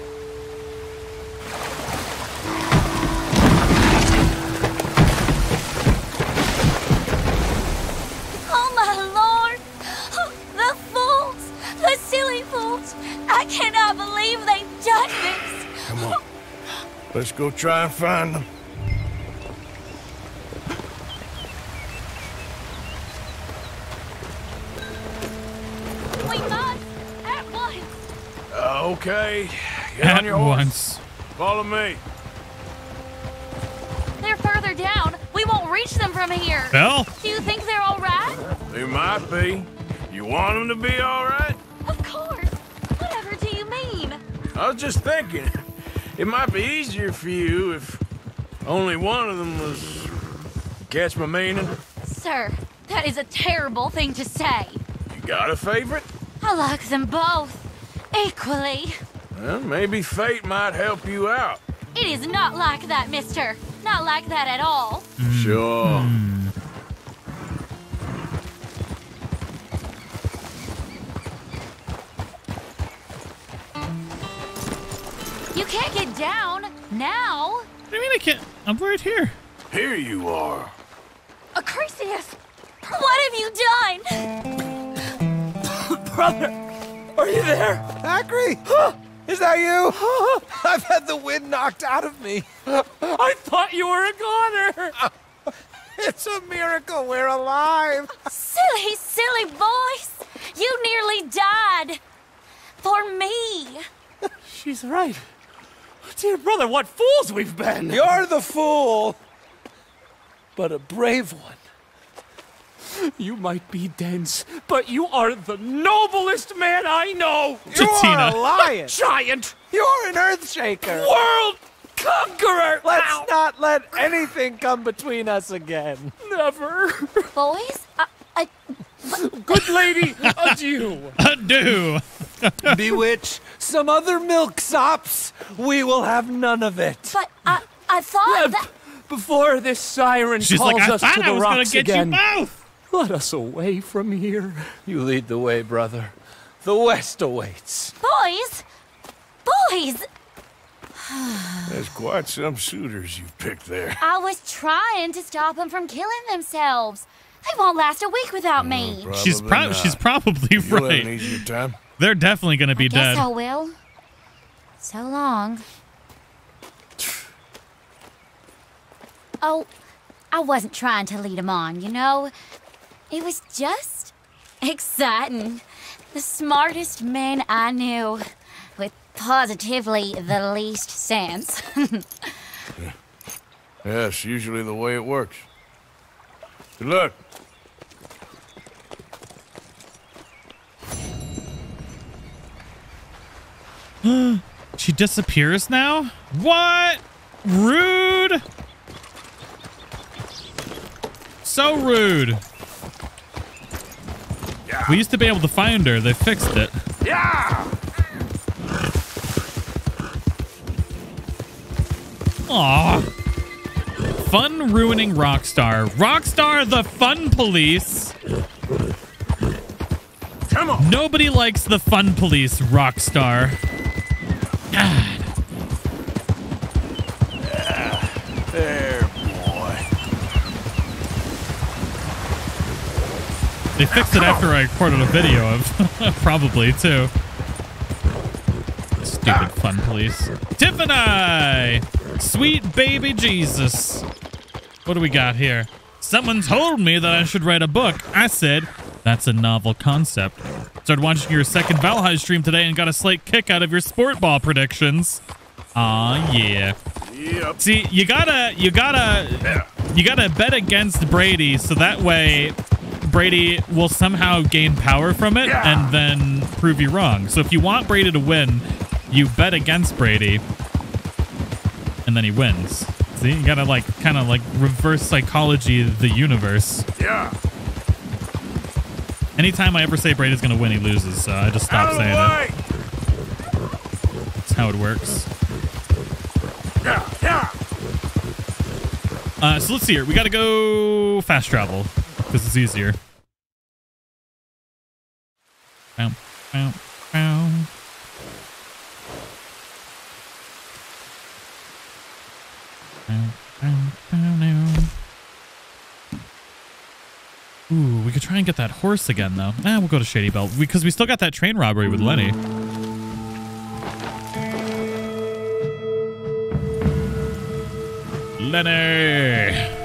Oh my lord! Oh, the fools! The silly fools! I cannot believe they've done this! Come on. Let's go try and find them. Okay. Get At on your horse. once. Follow me. They're further down. We won't reach them from here. Well, Do you think they're all right? They might be. You want them to be all right? Of course. Whatever do you mean? I was just thinking. It might be easier for you if only one of them was. Catch my meaning? Sir, that is a terrible thing to say. You got a favorite? I like them both. Equally. Well, maybe fate might help you out. It is not like that, mister. Not like that at all. Sure. You can't get down now. What do you mean I can't? I'm right here. Here you are. Acrisius, what have you done? [LAUGHS] Brother, are you there? Acri? Is that you? I've had the wind knocked out of me. I thought you were a goner. [LAUGHS] It's a miracle we're alive. silly, silly boys. You nearly died. For me. She's right. Dear brother, what fools we've been. You're the fool, but a brave one. You might be dense, but you are the noblest man I know. You are a lion. [LAUGHS] Giant You're an earthshaker. world conqueror. Let's Ow. not let anything come between us again. Never. Boys, I, I, Good lady, adieu. [LAUGHS] Adieu. [LAUGHS] Bewitch some other milksops. We will have none of it. But I, I thought that... Before this siren She's calls like, "I us thought to I the was gonna rocks get you again. Both." Let us away from here. You lead the way, brother. The west awaits. Boys! Boys! [SIGHS] There's quite some suitors you've picked there. I was trying to stop them from killing themselves. They won't last a week without me. Mm, she's Probably pro- not. she's probably You'll have an right. easier time. They're definitely going to be Guess dead. I will. So long. [SIGHS] Oh, I wasn't trying to lead him on, you know? It was just exciting. The smartest man I knew, with positively the least sense. [LAUGHS] Yes, usually the way it works. Good luck. [GASPS] she disappears now? What? Rude. So rude. We used to be able to find her. They fixed it. Yeah! Aw. Fun ruining Rockstar. Rockstar the fun police. Come on. Nobody likes the fun police, Rockstar. God. [SIGHS] They fixed it after I recorded a video of [LAUGHS] probably too. Stupid ah. fun police. Tiffany! Sweet baby Jesus. What do we got here? Someone told me that I should write a book. I said, that's a novel concept. Started watching your second Valheim stream today and got a slight kick out of your sport ball predictions. Aw, yeah. Yep. See, you gotta, you gotta, you gotta bet against Brady so that way Brady will somehow gain power from it and then prove you wrong. So if you want Brady to win, you bet against Brady and then he wins. See, you gotta like kind of like reverse psychology the universe. Yeah. Anytime I ever say Brady's gonna win, he loses. So I just stop Out of the saying it. That's how it works. Yeah, yeah. Uh, so let's see here. We gotta go fast travel because it's easier. Ooh, we could try and get that horse again, though. Nah, we'll go to Shady Belle because we still got that train robbery with Lenny. Lenny!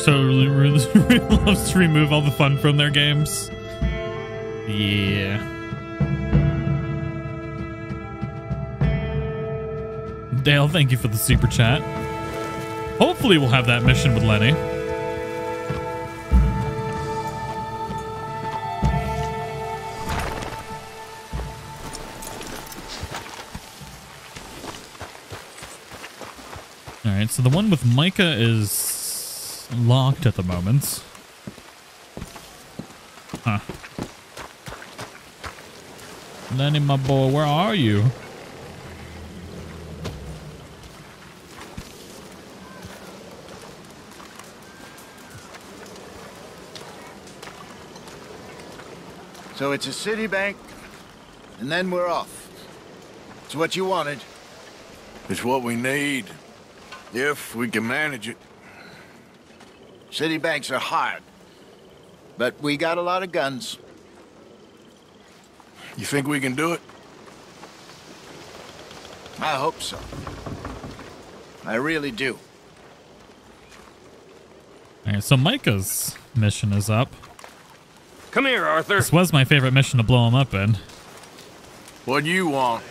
Actually, really, [LAUGHS] really, loves to remove all the fun from their games. Yeah. Dale, thank you for the super chat. Hopefully, we'll have that mission with Lenny. All right, so the one with Micah is locked at the moment. Huh. Lenny, my boy, where are you? So it's a city bank, and then we're off. It's what you wanted. It's what we need. If we can manage it. City banks are hard. But we got a lot of guns. You think we can do it? I hope so. I really do. All right, so Micah's mission is up. Come here, Arthur. This was my favorite mission to blow him up in. What do you want?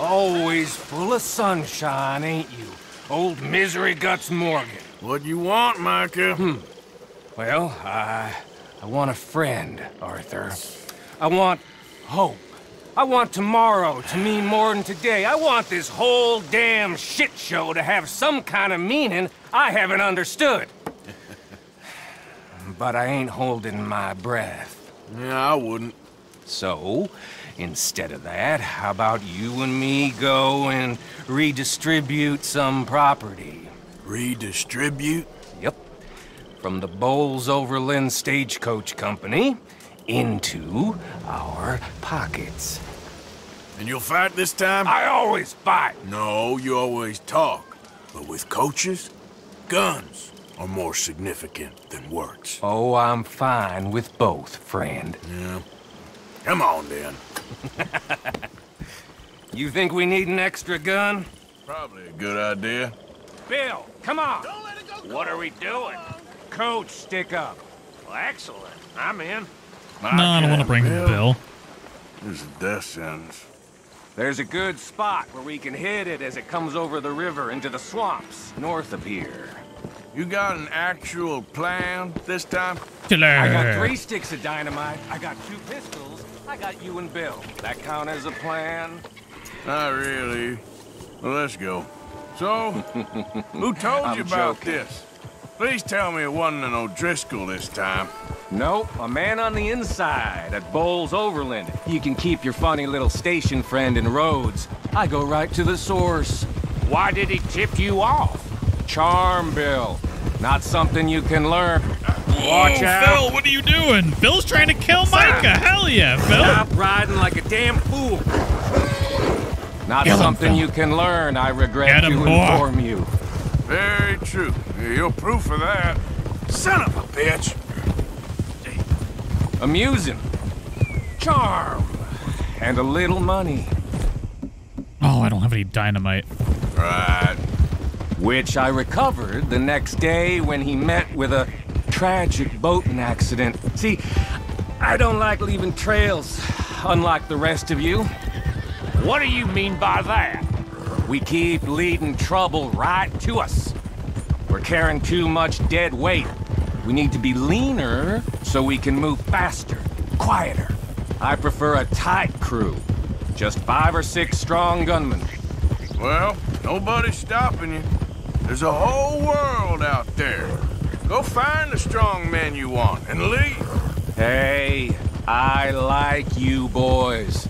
Always full of sunshine, ain't you? Old Misery Guts Morgan. What do you want, Micah? Hmm. Well, I... I want a friend, Arthur. I want hope. I want tomorrow to mean more than today. I want this whole damn shit show to have some kind of meaning I haven't understood. [LAUGHS] but I ain't holding my breath. Yeah, I wouldn't. So, instead of that, how about you and me go and redistribute some property? Redistribute? Yep. From the Bowles Overland Stagecoach Company into our pockets. And you'll fight this time? I always fight. No, you always talk. But with coaches, guns are more significant than words. Oh, I'm fine with both, friend. Yeah. Come on, then. [LAUGHS] you think we need an extra gun? Probably a good idea. Bill, come on. What are we doing? Coach, stick up. Well, excellent. I'm in. No, I don't want to bring Bill. This is a death sentence. There's a good spot where we can hit it as it comes over the river into the swamps north of here. You got an actual plan this time? Killer. I got three sticks of dynamite. I got two pistols. I got you and Bill. That count as a plan? Not really. Well, let's go. So, who [LAUGHS] told you about joking. this? Please tell me it wasn't an O'Driscoll this time. Nope, a man on the inside at Bowles Overland. You can keep your funny little station friend in Rhodes. I go right to the source. Why did he tip you off? Charm, Bill. Not something you can learn. Watch Whoa, out. Phil, what are you doing? Phil's trying to kill Micah. Hell yeah, Phil. Stop riding like a damn fool. Not Kill something Phil. you can learn, I regret Get to inform you. Very true. You're proof of that. Son of a bitch. Amusing. Charm. And a little money. Oh, I don't have any dynamite. Right. Which I recovered the next day when he met with a tragic boating accident. See, I don't like leaving trails, unlike the rest of you. What do you mean by that? We keep leading trouble right to us. We're carrying too much dead weight. We need to be leaner so we can move faster, quieter. I prefer a tight crew. Just five or six strong gunmen. Well, nobody's stopping you. There's a whole world out there. Go find the strong men you want and leave. Hey, I like you boys.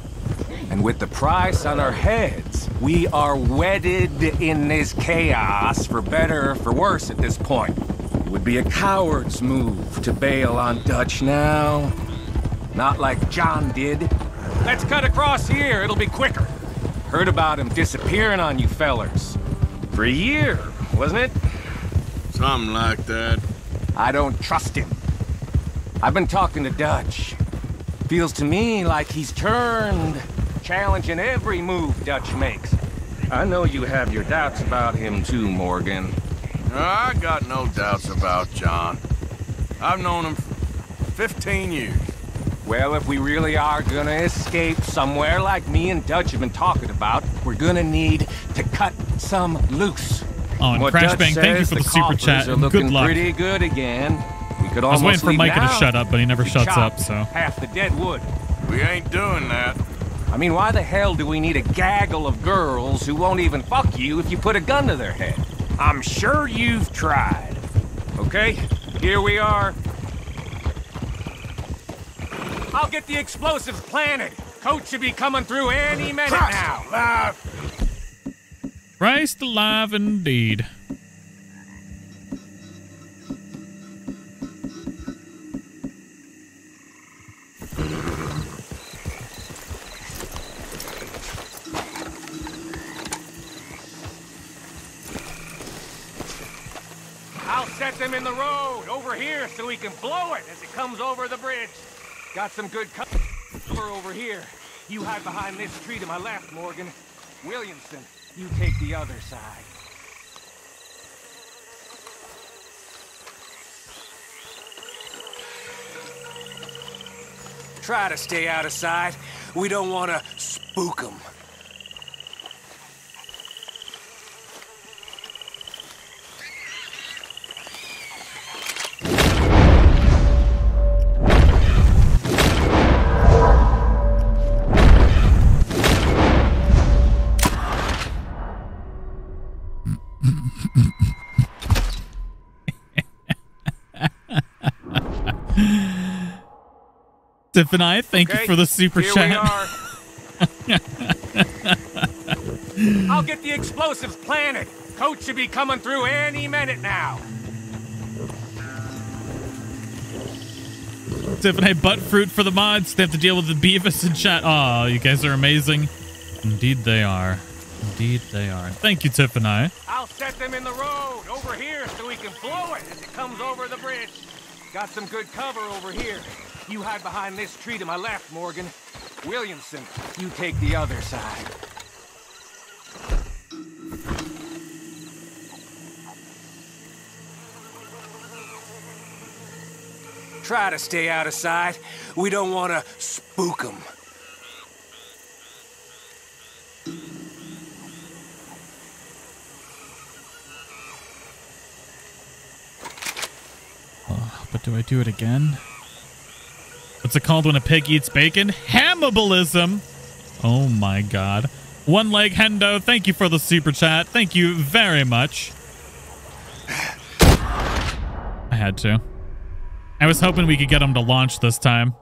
And with the price on our heads, we are wedded in this chaos for better or for worse at this point. It would be a coward's move to bail on Dutch now. Not like John did. Let's cut across here, it'll be quicker. Heard about him disappearing on you fellers. For a year, wasn't it? Something like that. I don't trust him. I've been talking to Dutch. Feels to me like he's turned, challenging every move Dutch makes. I know you have your doubts about him too, Morgan. I got no doubts about John. I've known him for 15 years. Well, if we really are gonna escape somewhere like me and Dutch have been talking about, we're gonna need to cut some loose. Oh, and What Crash Dutch Bang, thank you says for the super chat, Are and looking good luck. pretty good again. We could I was waiting for leave Micah to shut up, but he never shuts up, so. half the dead wood. We ain't doing that. I mean, why the hell do we need a gaggle of girls who won't even fuck you if you put a gun to their head? I'm sure you've tried. Okay, here we are. I'll get the explosives planted. Coach should be coming through any minute now. Christ alive indeed. We can blow it as it comes over the bridge. Got some good cover over here. You hide behind this tree to my left, Morgan. Williamson, you take the other side. Try to stay out of sight. We don't want to spook them. Tiffany, thank Okay, you for the super here chat. we are. [LAUGHS] I'll get the explosives planted. Coach should be coming through any minute now. Tiffany, butt fruit for the mods. They have to deal with the Beavis in chat. Oh, you guys are amazing. Indeed they are. Indeed they are. Thank you, Tiffany. I'll set them in the road over here so we can blow it as it comes over the bridge. Got some good cover over here. You hide behind this tree to my left, Morgan. Williamson, you take the other side. Try to stay out of sight. We don't want to spook them. But do I do it again? What's it called when a pig eats bacon? Hannibalism. Oh my god. One leg Hendo, thank you for the super chat. Thank you very much. I had to. I was hoping we could get him to launch this time.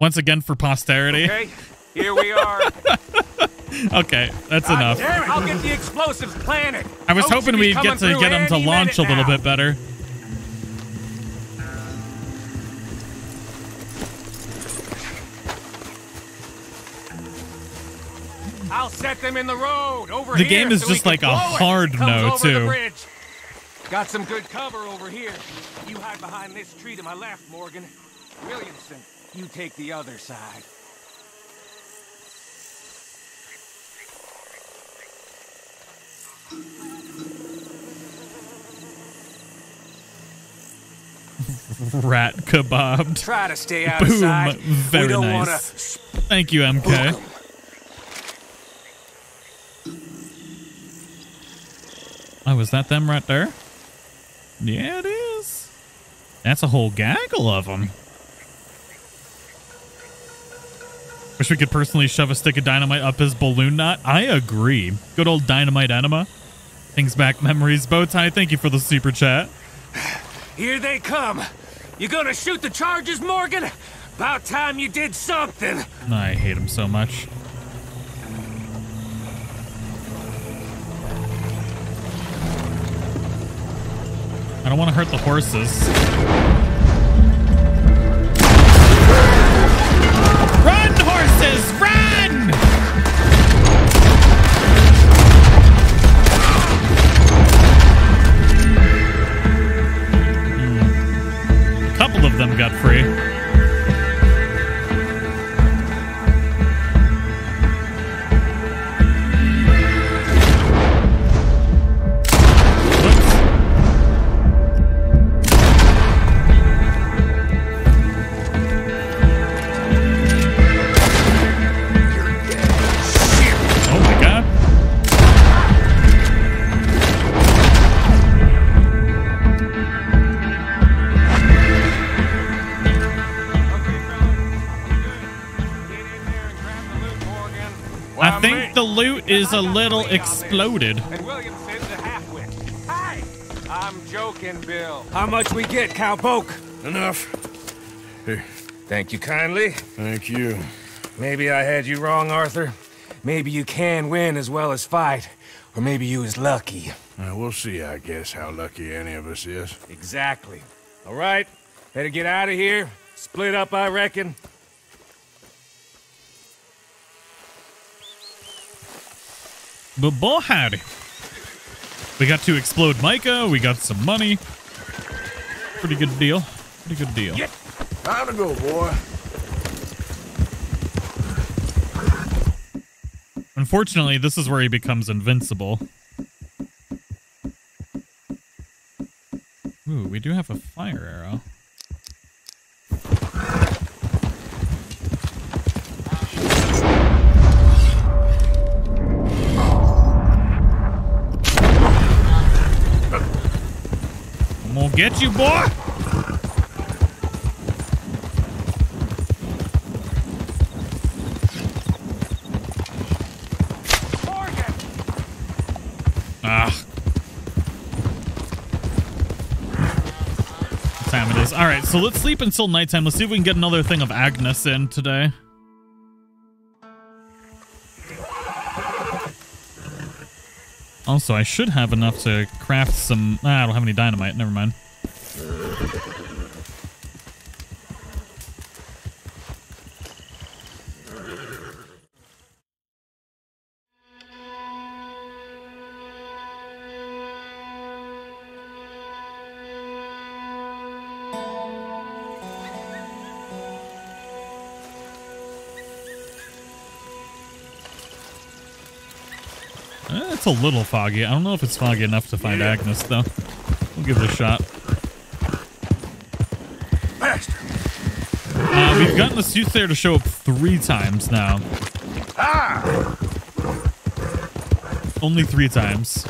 Once again for posterity. Okay, here we are. [LAUGHS] okay, that's God enough. damn it, I'll get the explosives planted. I was should hoping we'd get to get him to launch a little now. bit better. Set them in the road over The game is so just like a hard no, too. Got some good cover over here. You hide behind this tree to my left, Morgan. Williamson, you take the other side. [LAUGHS] Rat kebab. Try to stay out Boom. Very nice. Thank you, MK. Oh, was that them right there? Yeah, it is. That's a whole gaggle of them. Wish we could personally shove a stick of dynamite up his balloon knot. I agree. Good old dynamite enema. Things back memories. Bowtie, thank you for the super chat. Here they come. You gonna shoot the charges, Morgan? About time you did something. I hate him so much. I don't want to hurt the horses. Run, horses, run! Hmm. A couple of them got free. I think the loot is a little exploded. And Williamson's a half-wit. Hi! I'm joking, Bill. How much we get, Cowpoke? Enough. Here. Thank you kindly. Thank you. Maybe I had you wrong, Arthur. Maybe you can win as well as fight. Or maybe you is lucky. Uh, we'll see, I guess, how lucky any of us is. Exactly. All right. Better get out of here. Split up, I reckon. But boy howdy. We got to explode Micah. We got some money. Pretty good deal. Pretty good deal. Time to go, boy. Unfortunately, this is where he becomes invincible. Ooh, we do have a fire arrow. I'm gonna get you, boy! Ah. All right, so let's sleep until nighttime. Let's see if we can get another thing of Agnes in today. Also, I should have enough to craft some... Ah, I don't have any dynamite. Never mind. It's a little foggy. I don't know if it's foggy enough to find Agnes, though. We'll give it a shot. Uh, we've gotten the soothsayer to show up three times now. Ah! Only three times.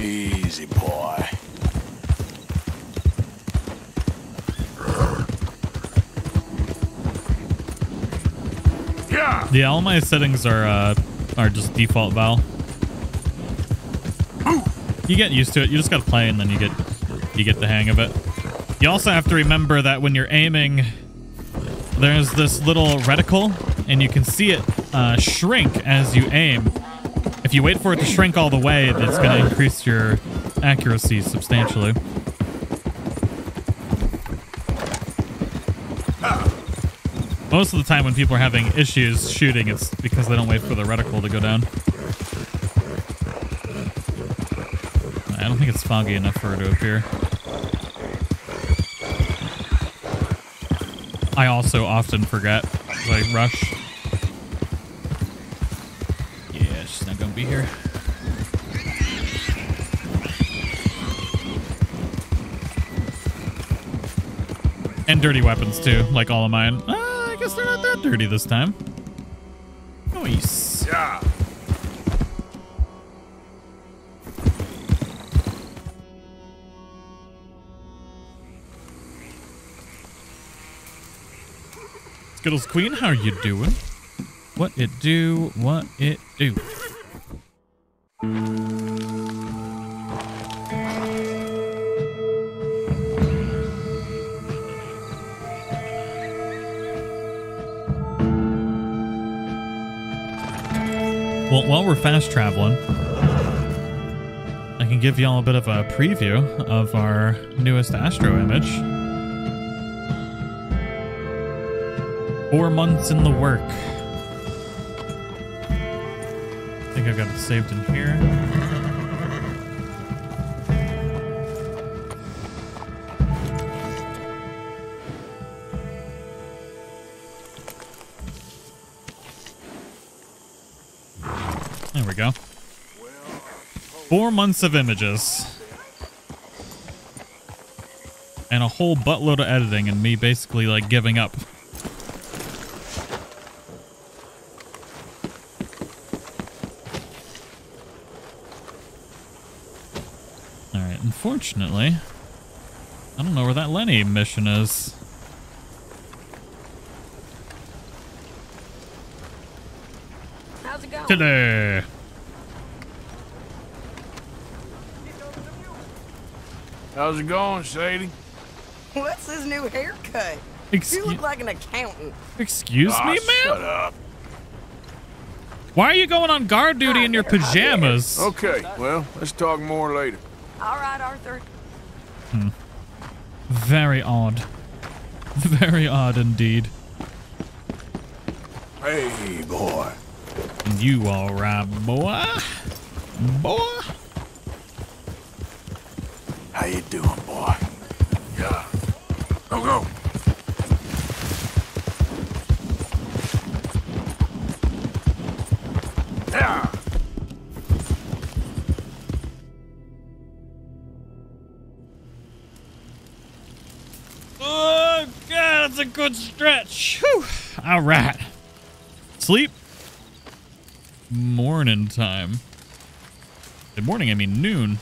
Easy, boy. Yeah. Yeah, all my settings are uh, are just default Val. You get used to it. You just gotta play, and then you get you get the hang of it. You also have to remember that when you're aiming, there's this little reticle, and you can see it uh, shrink as you aim. If you wait for it to shrink all the way, going to increase your accuracy substantially. Most of the time when people are having issues shooting, it's because they don't wait for the reticle to go down. I don't think it's foggy enough for it to appear. I also often forget. so I rush. Yeah, she's not gonna be here. And dirty weapons too, like all of mine. Dirty this time. Nice. Yeah. Skittles Queen, how are you doing? What it do? What it do? Fast traveling, I can give y'all a bit of a preview of our newest Astro image. Four months in the work. I think I've got it saved in here. Four months of images. And a whole buttload of editing and me basically like giving up. Alright, unfortunately, I don't know where that Lenny mission is. How's it going? Today. How's it going, Sadie? What's his new haircut? Excuse- you look like an accountant. Excuse Ah, me, ma'am? Shut up. Why are you going on guard duty in your pajamas? Okay, well, let's talk more later. All right, Arthur. Hmm. Very odd. [LAUGHS] Very odd indeed. Hey, boy. You all right, boy? Boy? How you doing, boy? Yeah. Go, go. Yeah. Oh, God, that's a good stretch. Whew. All right. Sleep. Morning time. Good morning, I mean noon.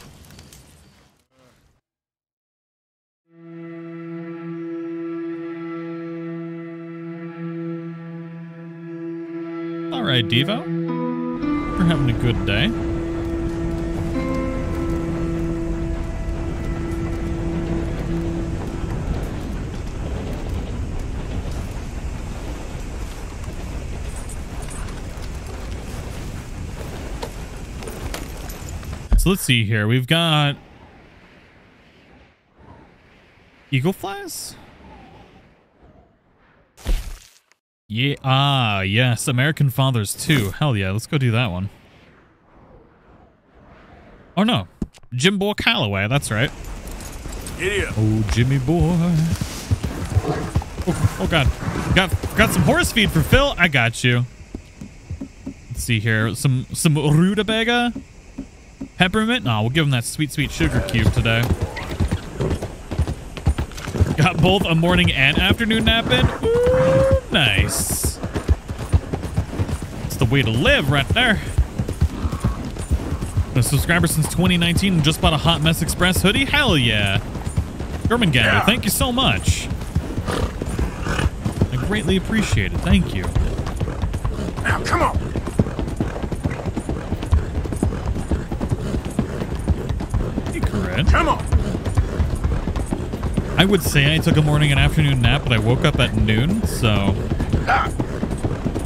right, Devo. We're having a good day. So let's see here. We've got eagle flies. Yeah. Ah, yes. American Fathers 2. Hell yeah. Let's go do that one. Oh no. Jim Boy Calloway. That's right. Idiot. Oh, Jimmy boy. Oh, oh god. Got got some horse feed for Phil. I got you. Let's see here. Some some rutabaga. Peppermint. No, we'll give him that sweet sweet sugar cube today. Got both a morning and afternoon nap in. Ooh, nice. It's the way to live right there. A subscriber since 2019 and just bought a Hot Mess Express hoodie? Hell yeah. German Gander, Yeah. thank you so much. I greatly appreciate it. Thank you. Now, come on. Hey, Corinne. Come on. I would say I took a morning and afternoon nap, but I woke up at noon, so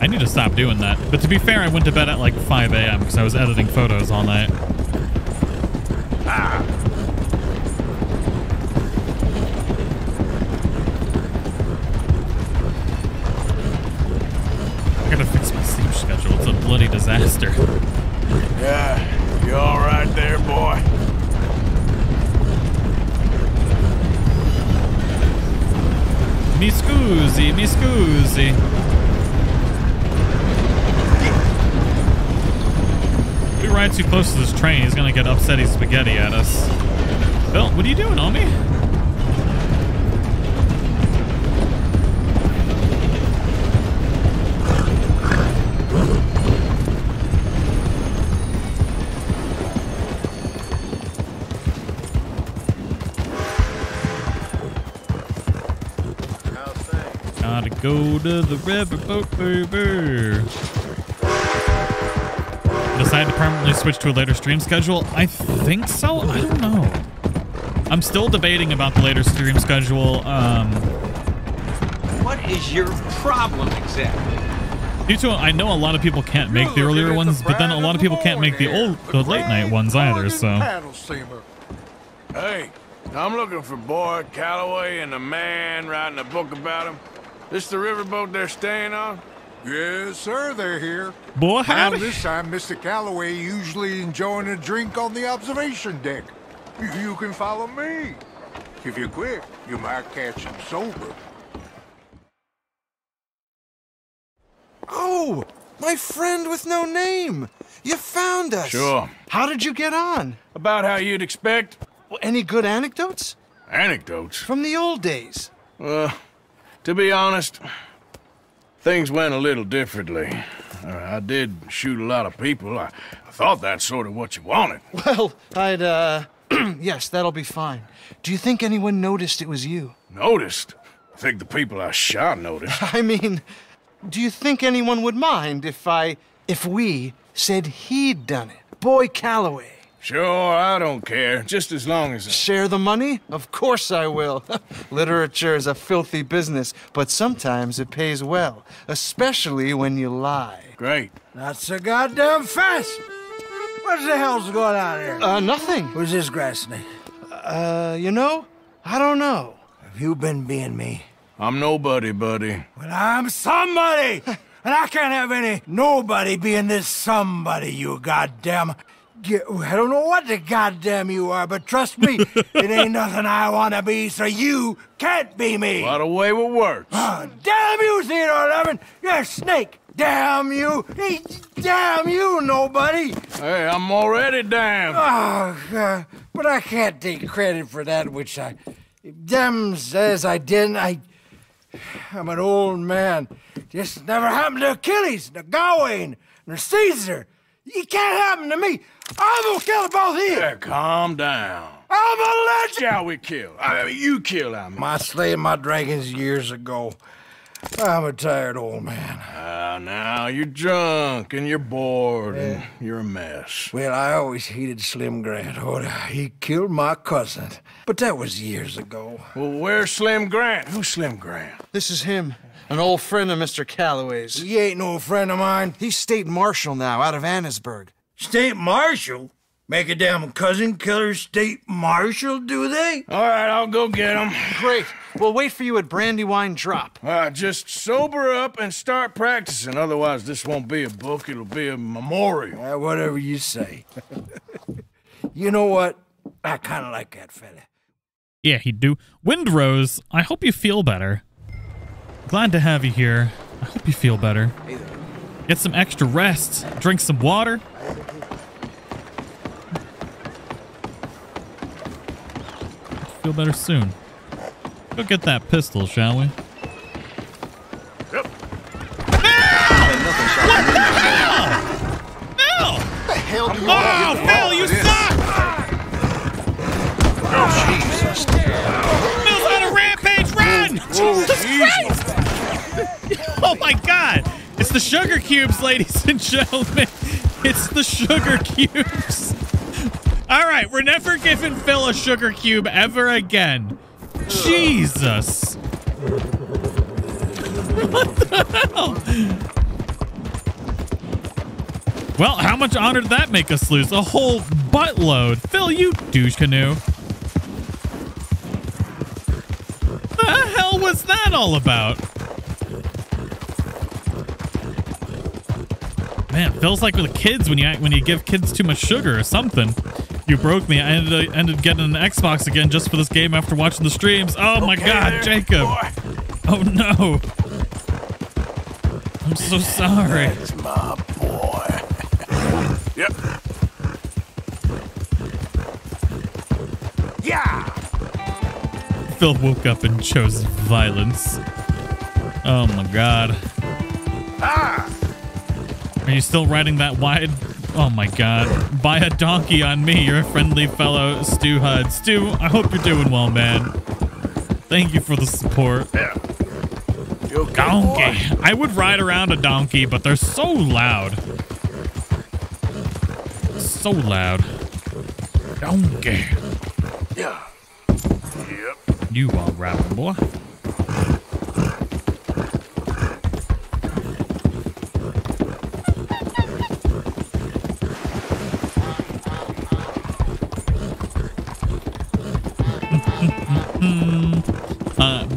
I need to stop doing that. But to be fair, I went to bed at like 5 a.m. because I was editing photos all night. I gotta fix my sleep schedule. It's a bloody disaster. Scusi, mi scusi. If we ride too close to this train, he's gonna get upsetty spaghetti at us. Bill, what are you doing, homie? Go to the riverboat, baby. Decide to permanently switch to a later stream schedule? I think so. I don't know. I'm still debating about the later stream schedule. Um, What is your problem exactly? due to I know a lot of people can't make the earlier ones, but then a lot of people can't make the old, the late night ones either. So Hey, I'm looking for Boyd Calloway and the man writing a book about him. This the riverboat they're staying on? Yes, sir, they're here. Boy, Now, howdy. this time, Mr. Calloway usually enjoying a drink on the observation deck. You, you can follow me. If you're quick, you might catch him sober. Oh, my friend with no name. You found us. Sure. How did you get on? About how you'd expect. Well, any good anecdotes? Anecdotes? From the old days. Well, to be honest, things went a little differently. Uh, I did shoot a lot of people. I, I thought that's sort of what you wanted. [LAUGHS] Well, I'd, uh, [CLEARS THROAT] yes, that'll be fine. Do you think anyone noticed it was you? Noticed? I think the people I shot noticed. [LAUGHS] I mean, do you think anyone would mind if I, if we said he'd done it? Boy Calloway. Sure, I don't care. Just as long as. I... Share the money? Of course I will. [LAUGHS] Literature is a filthy business, but sometimes it pays well, especially when you lie. Great. Not so goddamn fast. What the hell's going on here? Uh, nothing. Who's this grass snake? Uh, you know, I don't know. Have you been being me? I'm nobody, buddy. Well, I'm somebody! [LAUGHS] and I can't have any nobody being this somebody, you goddamn. Get, I don't know what the goddamn you are, but trust me, [LAUGHS] it ain't nothing I want to be, so you can't be me. What a way with words. Ah, damn you, Theodore Levin! You're a snake! Damn you! Damn you, nobody! Hey, I'm already damned. Oh, God. But I can't take credit for that which I. Damn says I didn't. I. I'm an old man. This never happened to Achilles, to Gawain, nor Caesar. It can't happen to me. I'm gonna kill them both here. Yeah, calm down. I'm a legend. Shall we kill? I mean, you kill, I mean. I slayed my dragons years ago. I'm a tired old man. Ah, now you're drunk and you're bored and you're a mess. Well, I always hated Slim Grant. Oh, he killed my cousin. But that was years ago. Well, where's Slim Grant? Who's Slim Grant? This is him, an old friend of Mr. Calloway's. He ain't no friend of mine. He's state marshal now, out of Annesburg. State Marshal? Make a damn cousin killer state marshal, do they? All right, I'll go get him. Great. We'll wait for you at Brandywine Drop. Uh, just sober up and start practicing. Otherwise, this won't be a book. It'll be a memorial. Uh, whatever you say. [LAUGHS] you know what? I kind of like that fella. Yeah, he'd do. Windrose, I hope you feel better. Glad to have you here. I hope you feel better. Get some extra rest. Drink some water. Feel better soon. Go get that pistol, shall we? Yep. What the hell? Phil! the hell do you Oh. Phil, you suck! Oh, Jesus. Phil's on a rampage! Run! Oh, Jesus Christ! [LAUGHS] Oh my God! It's the sugar cubes, ladies and gentlemen. It's the sugar cubes. All right, we're never giving Phil a sugar cube ever again. Jesus. What the hell? Well, how much honor did that make us lose? A whole buttload. Phil, you douche canoe. What the hell was that all about? Man, it feels like with kids when you when you give kids too much sugar or something. You broke me. I ended ended getting an Xbox again just for this game after watching the streams. Oh my Okay god, there, Jacob. Oh no. I'm so sorry. That's my boy. [LAUGHS] yep. Yeah! Phil woke up and chose violence. Oh my god. Ah! Are you still riding that wide? Oh my god. Buy a donkey on me, your friendly fellow Stu Hud. Stu, I hope you're doing well, man. Thank you for the support. Yeah. Okay, Donkey. boy? I would ride around a donkey, but they're so loud. So loud. Donkey. Yeah. Yep. You are rapping, boy.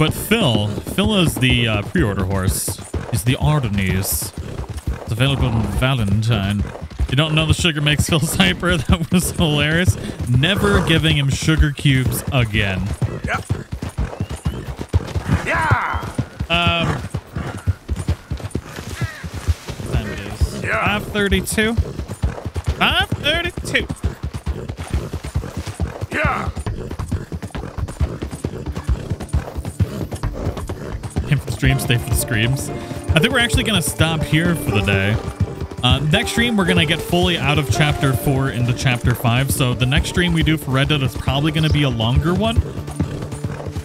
But Phil, Phil is the uh, pre-order horse. He's the Ardennes. It's available in Valentine. You don't know the sugar makes Phil [LAUGHS] hyper? That was hilarious. Never giving him sugar cubes again. Yep. Yeah! Um, what time it is? Yeah. 532. 532. Stream, stay for the screams. I think we're actually going to stop here for the day. Uh, next stream, we're going to get fully out of Chapter 4 into Chapter 5. So the next stream we do for Red Dead is probably going to be a longer one.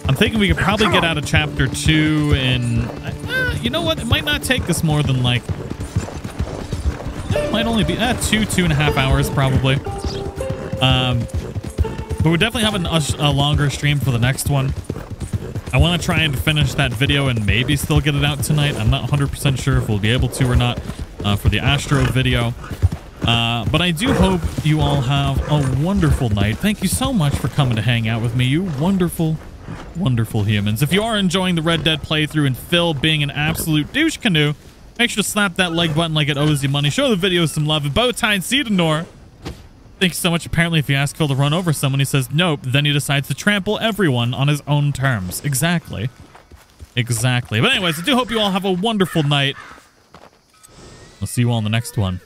I'm thinking we could probably get out of Chapter 2 in... Uh, you know what? It might not take us more than like... It might only be uh, two, two and a half hours probably. Um, but we're definitely having a, a longer stream for the next one. I want to try and finish that video and maybe still get it out tonight. I'm not 100% sure if we'll be able to or not uh, for the Astro video. Uh, but I do hope you all have a wonderful night. Thank you so much for coming to hang out with me, you wonderful, wonderful humans. If you are enjoying the Red Dead playthrough and Phil being an absolute douche canoe, make sure to slap that like button like it owes you money. Show the video some love. And Bowtie and Cedanor, Thanks so much. Apparently, if you ask Phil to run over someone, he says nope. Then he decides to trample everyone on his own terms. Exactly. Exactly. But anyways, I do hope you all have a wonderful night. I'll see you all in the next one.